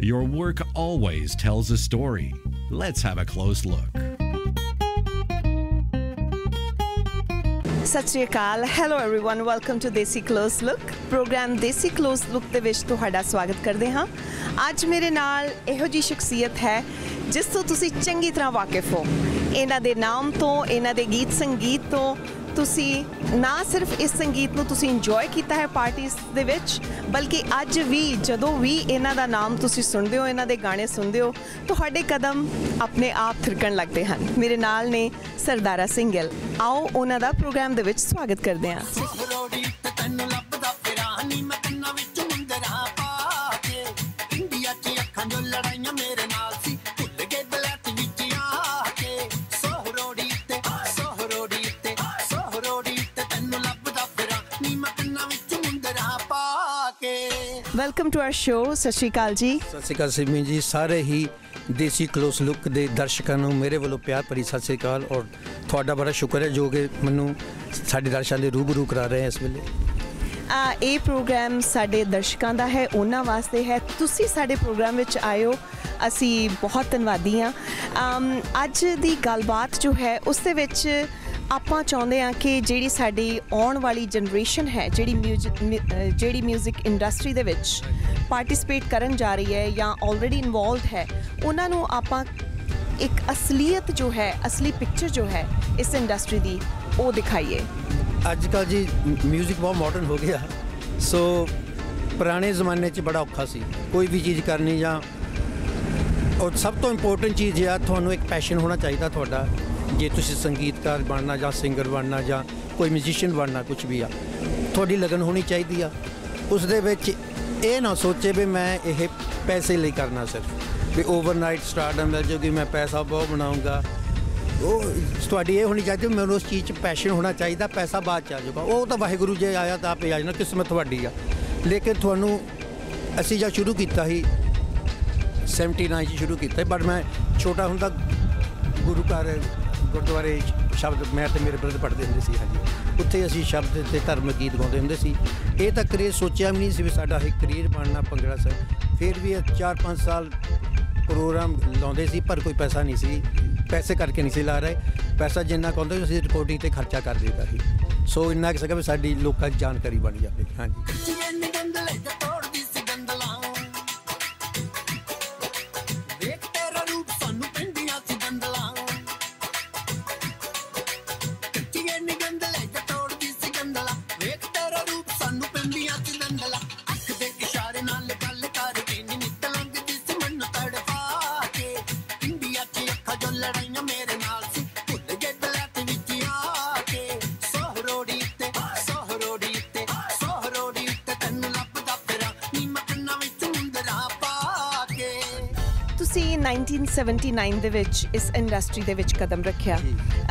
Your work always tells a story. Let's have a close look. ਸਤਿ ਸ਼੍ਰੀ ਅਕਾਲ hello everyone welcome to Desi close look programme Desi close look ਦੇ ਵਿੱਚ ਤੁਹਾਡਾ ਸਵਾਗਤ ਕਰਦੇ ਹਾਂ ਅੱਜ ਮੇਰੇ ਨਾਲ ਇਹੋ ਜੀ ਸ਼ਖਸੀਅਤ ਹੈ ਜਿਸ ਤੋਂ ਤੁਸੀਂ ਚੰਗੀ ਤਰ੍ਹਾਂ ਵਾਕਿਫ ਹੋ ਇਹਨਾਂ ਦੇ ਨਾਮ ਤੋਂ ਇਹਨਾਂ ਦੇ ਗੀਤ ਸੰਗੀਤ ਤੋਂ ਤੁਸੀਂ ਨਾ ਸਿਰਫ ਇਸ ਸੰਗੀਤ ਨੂੰ ਤੁਸੀਂ ਇੰਜੋਏ ਕੀਤਾ ਹੈ ਪਾਰਟੀਆਂ ਦੇ ਵਿੱਚ, ਬਲਕਿ ਅੱਜ ਵੀ, ਜਦੋਂ ਵੀ ਇਹਨਾਂ ਦਾ ਨਾਮ ਤੁਸੀਂ ਸੁਣਦੇ ਹੋ, ਇਹਨਾਂ ਦੇ ਗਾਣੇ ਸੁਣਦੇ ਹੋ, ਤੁਹਾਡੇ ਕਦਮ ਆਪਣੇ ਆਪ ਥਿਰਕਣ ਲੱਗਦੇ ਹਨ। ਮੇਰੇ ਨਾਲ ਨੇ ਸਰਦਾਰਾ ਸਿੰਘ ਗਿੱਲ ਆਓ ਉਹਨਾਂ ਦਾ ਪ੍ਰੋਗਰਾਮ ਦੇ ਵਿੱਚ ਸਵਾਗਤ ਕਰਦੇ ਹਾਂ। ਵੈਲਕਮ ਟੂ ਆਰ ਸ਼ੋ ਸਤਿ ਸ਼੍ਰੀ ਅਕਾਲ ਜੀ। ਸਤਿ ਸ਼੍ਰੀ ਅਕਾਲ ਸਿਮੀ ਜੀ। ਸਾਰੇ ਹੀ ਦੇਸੀ ਕਲੋਸ ਲੁੱਕ ਦੇ ਦਰਸ਼ਕਾਂ ਨੂੰ ਮੇਰੇ ਵੱਲੋਂ ਪਿਆਰ ਭਰੀ ਸਤਿ ਸ਼੍ਰੀ ਅਕਾਲ ਔਰ ਤੁਹਾਡਾ ਬੜਾ ਸ਼ੁਕਰ ਹੈ ਜੋ ਕਿ ਮੈਨੂੰ ਸਾਡੇ ਦਰਸ਼ਕਾਂ ਦੇ ਰੂਬਰੂ ਕਰਾ ਰਹੇ ਹੈ ਇਸ ਵੇਲੇ। ਆ ਇਹ ਪ੍ਰੋਗਰਾਮ ਸਾਡੇ ਦਰਸ਼ਕਾਂ ਦਾ ਹੈ ਉਹਨਾਂ ਵਾਸਤੇ ਹੈ। ਤੁਸੀਂ ਸਾਡੇ ਪ੍ਰੋਗਰਾਮ ਵਿੱਚ ਆਇਓ ਅਸੀਂ ਬਹੁਤ ਧੰਨਵਾਦੀ ਹਾਂ। ਅੱਜ ਦੀ ਗੱਲਬਾਤ ਜੋ ਹੈ ਉਸ ਦੇ ਵਿੱਚ ਆਪਾਂ ਚਾਹੁੰਦੇ ਆ ਕਿ ਜਿਹੜੀ ਸਾਡੀ ਆਉਣ ਵਾਲੀ ਜਨਰੇਸ਼ਨ ਹੈ, ਜਿਹੜੀ ਮਿਊਜ਼ਿਕ ਜਿਹੜੀ ਮਿਊਜ਼ਿਕ ਇੰਡਸਟਰੀ ਦੇ ਵਿੱਚ ਪਾਰਟਿਸਿਪੇਟ ਕਰਨ ਜਾ ਰਹੀ ਹੈ ਜਾਂ ਆਲਰੇਡੀ ਇਨਵੋਲਵਡ ਹੈ, ਉਹਨਾਂ ਨੂੰ ਆਪਾਂ ਇੱਕ ਅਸਲੀਅਤ ਜੋ ਹੈ, ਅਸਲੀ ਪਿਕਚਰ ਜੋ ਹੈ, ਇਸ ਇੰਡਸਟਰੀ ਦੀ ਉਹ ਦਿਖਾਈਏ। ਅੱਜ ਕੱਲ ਜੀ ਮਿਊਜ਼ਿਕ ਬਹੁਤ ਮਾਡਰਨ ਹੋ ਗਿਆ। ਸੋ ਪੁਰਾਣੇ ਜ਼ਮਾਨੇ 'ਚ ਬੜਾ ਔਖਾ ਸੀ। ਕੋਈ ਵੀ ਚੀਜ਼ ਕਰਨੀ ਜਾਂ, ਔਰ ਸਭ ਤੋਂ ਇੰਪੋਰਟੈਂਟ ਚੀਜ਼ ਆ, ਤੁਹਾਨੂੰ ਇੱਕ ਪੈਸ਼ਨ ਹੋਣਾ ਚਾਹੀਦਾ ਤੁਹਾਡਾ। ਜੇ ਤੁਸੀਂ ਸੰਗੀਤਕਾਰ ਬਣਨਾ ਜਾਂ ਸਿੰਗਰ ਬਣਨਾ ਜਾਂ ਕੋਈ ਮਿਊਜ਼ੀਸ਼ੀਅਨ ਬਣਨਾ ਕੁਝ ਵੀ ਆ, ਤੁਹਾਡੀ ਲਗਨ ਹੋਣੀ ਚਾਹੀਦੀ ਆ। ਉਸ ਦੇ ਵਿੱਚ ਇਹ ਨਾ ਸੋਚੇ ਵੀ ਮੈਂ ਇਹ ਪੈਸੇ ਲਈ ਕਰਨਾ ਸਿਰਫ। ਵੀ ਓਵਰਨਾਈਟ ਸਟਾਰਡਮ ਮਿਲ ਜਾਊਗੀ ਮੈਂ ਪੈਸਾ ਬਹੁਤ ਬਣਾਉਂਗਾ। ਉਹ ਤੁਹਾਡੀ ਇਹ ਹੋਣੀ ਚਾਹੀਦੀ, ਮੈਨੂੰ ਉਸ ਚੀਜ਼ 'ਚ ਪੈਸ਼ਨ ਹੋਣਾ ਚਾਹੀਦਾ, ਪੈਸਾ ਬਾਅਦ ਚ ਆ ਜਾਊਗਾ। ਉਹ ਤਾਂ ਵਾਹਿਗੁਰੂ ਜੇ ਆਇਆ ਤਾਂ ਆਪੇ ਆ ਜਾਣਾ, ਕਿਸਮਤ ਤੁਹਾਡੀ ਆ। ਲੇਕਿਨ ਤੁਹਾਨੂੰ ਅਸੀਂ ਜਾਂ ਸ਼ੁਰੂ ਕੀਤਾ ਸੀ 79 ਚ ਸ਼ੁਰੂ ਕੀਤਾ ਬਟ ਮੈਂ ਛੋਟਾ ਹੁੰਦਾ ਗੁਰੂ ਘਰ ਗੁਰਦੁਆਰੇ ਸ਼ਬਦ ਮੈਂ ਤੇ ਮੇਰੇ ਬ੍ਰਦਰ ਪੜ੍ਹਦੇ ਹੁੰਦੇ ਸੀ, ਹਾਂਜੀ। ਉੱਥੇ ਅਸੀਂ ਸ਼ਬਦ ਤੇ ਧਰਮ ਗੀਤ ਗਾਉਂਦੇ ਹੁੰਦੇ ਸੀ। ਇਹ ਤਾਂ ਕਰੀਅਰ ਸੋਚਿਆ ਵੀ ਨਹੀਂ ਸੀ ਵੀ ਸਾਡਾ ਇਹ ਕਰੀਅਰ ਬਣਨਾ ਭੰਗੜਾ ਸਰ ਫਿਰ ਵੀ 4-5 ਸਾਲ ਪ੍ਰੋਗਰਾਮ ਲਾਉਂਦੇ ਸੀ, ਪਰ ਕੋਈ ਪੈਸਾ ਨਹੀਂ ਸੀ। ਪੈਸੇ ਕਰਕੇ ਨਹੀਂ ਸੀ ਲਾ ਰਹੇ। ਪੈਸਾ ਜਿੰਨਾ ਕੁ ਆਉਂਦਾ ਅਸੀਂ ਰਿਕਾਰਡਿੰਗ ਤੇ ਖਰਚਾ ਕਰ ਦਿੱਤਾ ਸੀ। ਸੋ ਇੰਨਾ ਕਿ ਸਕਾ ਵੀ ਸਾਡੀ ਲੋਕਾਂ ਦੀ ਜਾਣਕਾਰੀ ਬਣ ਜਾਵੇ ਹਾਂਜੀ। 1979 ਦੇ ਵਿੱਚ ਇਸ ਇੰਡਸਟਰੀ ਦੇ ਵਿੱਚ ਕਦਮ ਰੱਖਿਆ।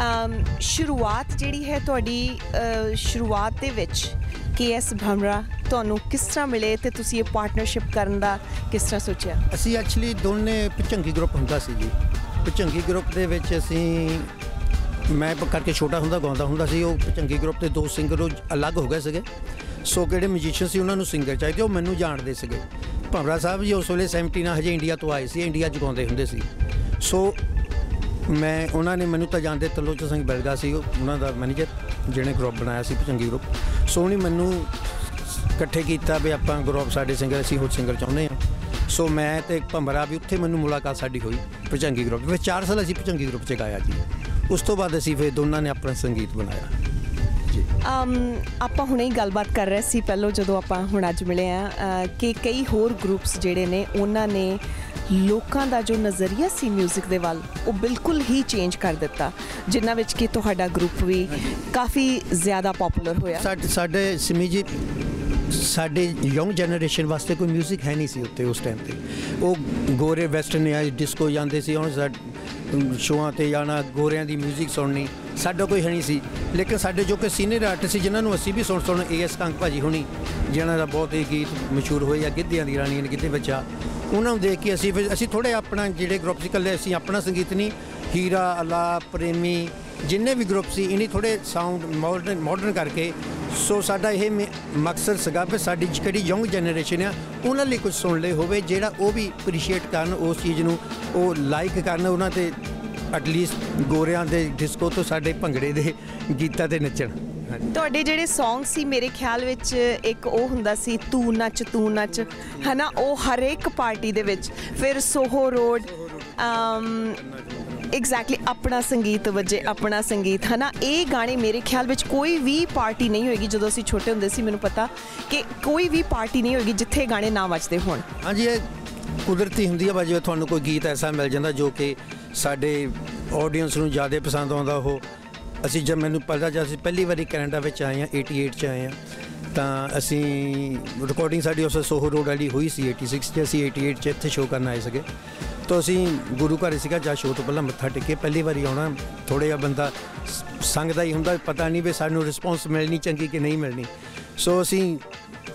ਅਮ ਸ਼ੁਰੂਆਤ ਜਿਹੜੀ ਹੈ ਤੁਹਾਡੀ ਸ਼ੁਰੂਆਤ ਦੇ ਵਿੱਚ ਕੇਐਸ ਭਮਰਾ ਤੁਹਾਨੂੰ ਕਿਸ ਤਰ੍ਹਾਂ ਮਿਲੇ ਤੇ ਤੁਸੀਂ ਇਹ ਪਾਰਟਨਰਸ਼ਿਪ ਕਰਨ ਦਾ ਕਿਸ ਤਰ੍ਹਾਂ ਸੋਚਿਆ? ਅਸੀਂ ਐਕਚੁਅਲੀ ਦੋਨੇ ਪਚੰਗੀ ਗਰੁੱਪ ਹੁੰਦਾ ਸੀ ਜੀ। ਪਚੰਗੀ ਗਰੁੱਪ ਦੇ ਵਿੱਚ ਅਸੀਂ ਮੈਂ ਕਰਕੇ ਛੋਟਾ ਹੁੰਦਾ ਗਾਉਂਦਾ ਹੁੰਦਾ ਸੀ ਉਹ ਪਚੰਗੀ ਗਰੁੱਪ ਦੇ ਦੋ ਸਿੰਗਰ ਉਹ ਅਲੱਗ ਹੋ ਗਏ ਸੀਗੇ। ਸੋ ਕਿਹੜੇ ਮਿਊਜ਼ੀਸ਼ੀਅਨ ਸੀ ਉਹਨਾਂ ਨੂੰ ਸਿੰਗਰ ਚਾਹੀਦੇ ਉਹ ਮੈਨੂੰ ਜਾਣਦੇ ਸੀਗੇ। ਭਮਰਾ ਸਾਹਿਬ ਜੀ ਉਸ ਵੇਲੇ 70 ਨਾਲ ਹਜੇ ਇੰਡੀਆ ਤੋਂ ਆਏ ਸੀ ਇੰਡੀਆ 'ਚ ਗਾਉਂਦੇ ਹੁੰਦੇ ਸੀ। ਸੋ ਮੈਂ, ਉਹਨਾਂ ਨੇ ਮੈਨੂੰ ਤਾਂ ਜਾਣਦੇ ਤਲੋਚ ਸਿੰਘ ਬਲਗਾ ਸੀ ਉਹ ਉਹਨਾਂ ਦਾ ਮੈਨੇਜਰ ਜਿਹਨੇ ਗਰੁੱਪ ਬਣਾਇਆ ਸੀ ਪਚੰਗੀ ਗਰੁੱਪ ਸੋ ਉਹਨੇ ਮੈਨੂੰ ਇਕੱਠੇ ਕੀਤਾ ਵੀ ਆਪਾਂ ਗਰੁੱਪ ਸਾਡੇ ਸਿੰਗਰ ਅਸੀਂ ਹੋਰ ਸਿੰਗਰ ਚਾਹੁੰਦੇ ਹਾਂ। ਸੋ ਮੈਂ ਤੇ ਭੰਬਰਾ ਵੀ, ਉੱਥੇ ਮੈਨੂੰ ਮੁਲਾਕਾਤ ਸਾਡੀ ਹੋਈ ਭਜੰਗੀ ਗਰੁੱਪ ਵਿੱਚ। 4 ਸਾਲ ਅਸੀਂ ਭਜੰਗੀ ਗਰੁੱਪ 'ਚ ਗਾਇਆ ਜੀ। ਉਸ ਤੋਂ ਬਾਅਦ ਅਸੀਂ ਫਿਰ ਦੋਨਾਂ ਨੇ ਆਪਣਾ ਸੰਗੀਤ ਬਣਾਇਆ। ਆਪਾਂ ਹੁਣੇ ਹੀ ਗੱਲਬਾਤ ਕਰ ਰਹੇ ਸੀ ਪਹਿਲਾਂ ਜਦੋਂ ਆਪਾਂ ਹੁਣ ਅੱਜ ਮਿਲੇ ਆ ਅ, ਕਿ ਕਈ ਹੋਰ ਗਰੁੱਪਸ ਜਿਹੜੇ ਨੇ ਉਹਨਾਂ ਨੇ ਲੋਕਾਂ ਦਾ ਜੋ ਨਜ਼ਰੀਆ ਸੀ 뮤직 ਦੇ ਵੱਲ ਉਹ ਬਿਲਕੁਲ ਹੀ ਚੇਂਜ ਕਰ ਦਿੱਤਾ ਜਿਨ੍ਹਾਂ ਵਿੱਚ ਕਿ ਤੁਹਾਡਾ ਗਰੁੱਪ ਵੀ ਕਾਫੀ ਜ਼ਿਆਦਾ ਪਪੂਲਰ ਹੋਇਆ ਸਾਡੇ ਸਾਡੇ ਸਿਮੀ ਜੀ ਸਾਡੇ ਯੰਗ ਜਨਰੇਸ਼ਨ ਵਾਸਤੇ ਕੋਈ 뮤직 ਹੈ ਨਹੀਂ ਸੀ ਉੱਤੇ ਉਸ ਟਾਈਮ ਤੇ ਉਹ ਗੋਰੇ ਵੈਸਟਰਨ ਜਾਂ ਡਿਸਕੋ ਜਾਂਦੇ ਸੀ ਹੁਣ ਸਾਡੇ ਸ਼ੋਆਂ ਤੇ ਜਾਣਾ ਗੋਰਿਆਂ ਦੀ 뮤직 ਸੁਣਨੀ, ਸਾਡਾ ਕੋਈ ਹੈ ਨਹੀਂ ਸੀ। ਲੇਕਿਨ ਸਾਡੇ ਜੋ ਕਿ ਸੀਨੀਅਰ ਆਰਟਿਸਟ ਸੀ, ਜਿਨ੍ਹਾਂ ਨੂੰ ਅਸੀਂ ਵੀ ਸੁਣ ਸੁਣ ਏਐਸ ਕੰਗ ਭਾਜੀ ਹੁਣੀ, ਜਿਨ੍ਹਾਂ ਦਾ ਬਹੁਤ ਹੀ ਗੀਤ ਮਸ਼ਹੂਰ ਹੋਏ ਆ, ਗਿੱਧਿਆਂ ਦੀ ਰਾਣੀ ਨੇ ਗਿੱਧੇ ਬੱਚਾ, ਉਹਨਾਂ ਨੂੰ ਦੇਖ ਕੇ ਅਸੀਂ ਫਿਰ, ਅਸੀਂ ਥੋੜੇ ਆਪਣਾ ਜਿਹੜੇ ਗਰੁੱਪ ਸੀ ਇਕੱਲੇ ਅਸੀਂ ਆਪਣਾ ਸੰਗੀਤ ਨਹੀਂ ਹੀਰਾ ਅਲਾ ਪ੍ਰੇਮੀ ਜਿੰਨੇ ਵੀ ਗਰੁੱਪ ਸੀ, ਇਨੀ ਥੋੜੇ ਸਾਊਂਡ ਮਾਡਰਨ ਮਾਡਰਨ ਕਰਕੇ, ਸੋ ਸਾਡਾ ਇਹ ਮਕਸਦ ਸੀਗਾ ਵੀ ਸਾਡੀ ਜਿਹੜੀ ਯੰਗ ਜਨਰੇਸ਼ਨ ਆ, ਉਹਨਾਂ ਲਈ ਕੁਝ ਸੁਣ ਲੈ ਹੋਵੇ, ਜਿਹੜਾ ਉਹ ਵੀ ਅਪਰੀਸ਼ੀਏਟ ਕਰਨ, ਉਸ ਚੀਜ਼ ਨੂੰ ਉਹ ਲਾਈਕ ਕਰਨ, ਉਹਨਾਂ ਤੇ ਐਟਲੀਸਟ ਗੋਰਿਆਂ ਦੇ ਡਿਸਕੋ ਤੋਂ ਸਾਡੇ ਭੰਗੜੇ ਦੇ ਗੀਤਾਂ ਤੇ ਨੱਚਣ। ਤੁਹਾਡੇ ਜਿਹੜੇ Song ਸੀ, ਮੇਰੇ ਖਿਆਲ ਵਿੱਚ ਇੱਕ ਉਹ ਹੁੰਦਾ ਸੀ, ਤੂੰ ਨੱਚ ਤੂੰ ਨੱਚ, ਹਨਾ? ਉਹ ਹਰੇਕ ਪਾਰਟੀ ਦੇ ਵਿੱਚ, ਫਿਰ ਸੋਹੋ ਰੋਡ, ਅਮ ਐਗਜ਼ੈਕਟਲੀ ਆਪਣਾ ਸੰਗੀਤ ਵਜੇ, ਆਪਣਾ ਸੰਗੀਤ, ਹਨਾ? ਇਹ ਗਾਣੇ ਮੇਰੇ ਖਿਆਲ ਵਿੱਚ ਕੋਈ ਵੀ ਪਾਰਟੀ ਨਹੀਂ ਹੋਏਗੀ ਜਦੋਂ ਅਸੀਂ ਛੋਟੇ ਹੁੰਦੇ ਸੀ, ਮੈਨੂੰ ਪਤਾ ਕਿ ਕੋਈ ਵੀ ਪਾਰਟੀ ਨਹੀਂ ਹੋਏਗੀ ਜਿੱਥੇ ਗਾਣੇ ਨਾ ਵੱਜਦੇ ਹੋਣ। ਹਾਂਜੀ, ਇਹ ਕੁਦਰਤੀ ਹੁੰਦੀ ਹੈ ਬਾਜੀ ਤੁਹਾਨੂੰ ਕੋਈ ਗੀਤ ਐਸਾ ਮਿਲ ਜਾਂਦਾ ਜੋ ਕਿ ਸਾਡੇ ਆਡੀਅנס ਨੂੰ ਜ਼ਿਆਦਾ ਪਸੰਦ ਆਉਂਦਾ ਉਹ ਅਸੀਂ ਜਦ ਮੈਨੂੰ ਪਤਾ ਜਦ ਅਸੀਂ ਪਹਿਲੀ ਵਾਰੀ ਕੈਨੇਡਾ ਵਿੱਚ ਆਏ ਹਾਂ 88 ਚ ਆਏ ਹਾਂ ਤਾਂ ਅਸੀਂ ਰਿਕਾਰਡਿੰਗ ਸਾਡੀ ਉਸ ਸੋਹੋ ਰੋਡ ਵਾਲੀ ਹੋਈ ਸੀ 86 ਚ, ਅਸੀਂ 88 ਚ ਇੱਥੇ ਸ਼ੋਅ ਕਰਨ ਆਏ ਸੀਗੇ। ਤੋਂ ਅਸੀਂ ਗੁਰੂ ਘਰ ਸੀਗਾ ਜਾਂ ਸ਼ੋਅ ਤੋਂ ਪਹਿਲਾਂ ਮੱਥਾ ਟੇਕੇ ਪਹਿਲੀ ਵਾਰੀ ਆਉਣਾ ਥੋੜਾ ਜਿਹਾ ਬੰਦਾ ਸ- ਸੰਗਦਾ ਹੀ ਹੁੰਦਾ, ਪਤਾ ਨਹੀਂ ਵੀ ਸਾਨੂੰ ਰਿਸਪੌਂਸ ਮਿਲਣੀ, ਚੰਗੀ ਕਿ ਨਹੀਂ ਮਿਲਣੀ। ਸੋ ਅਸੀਂ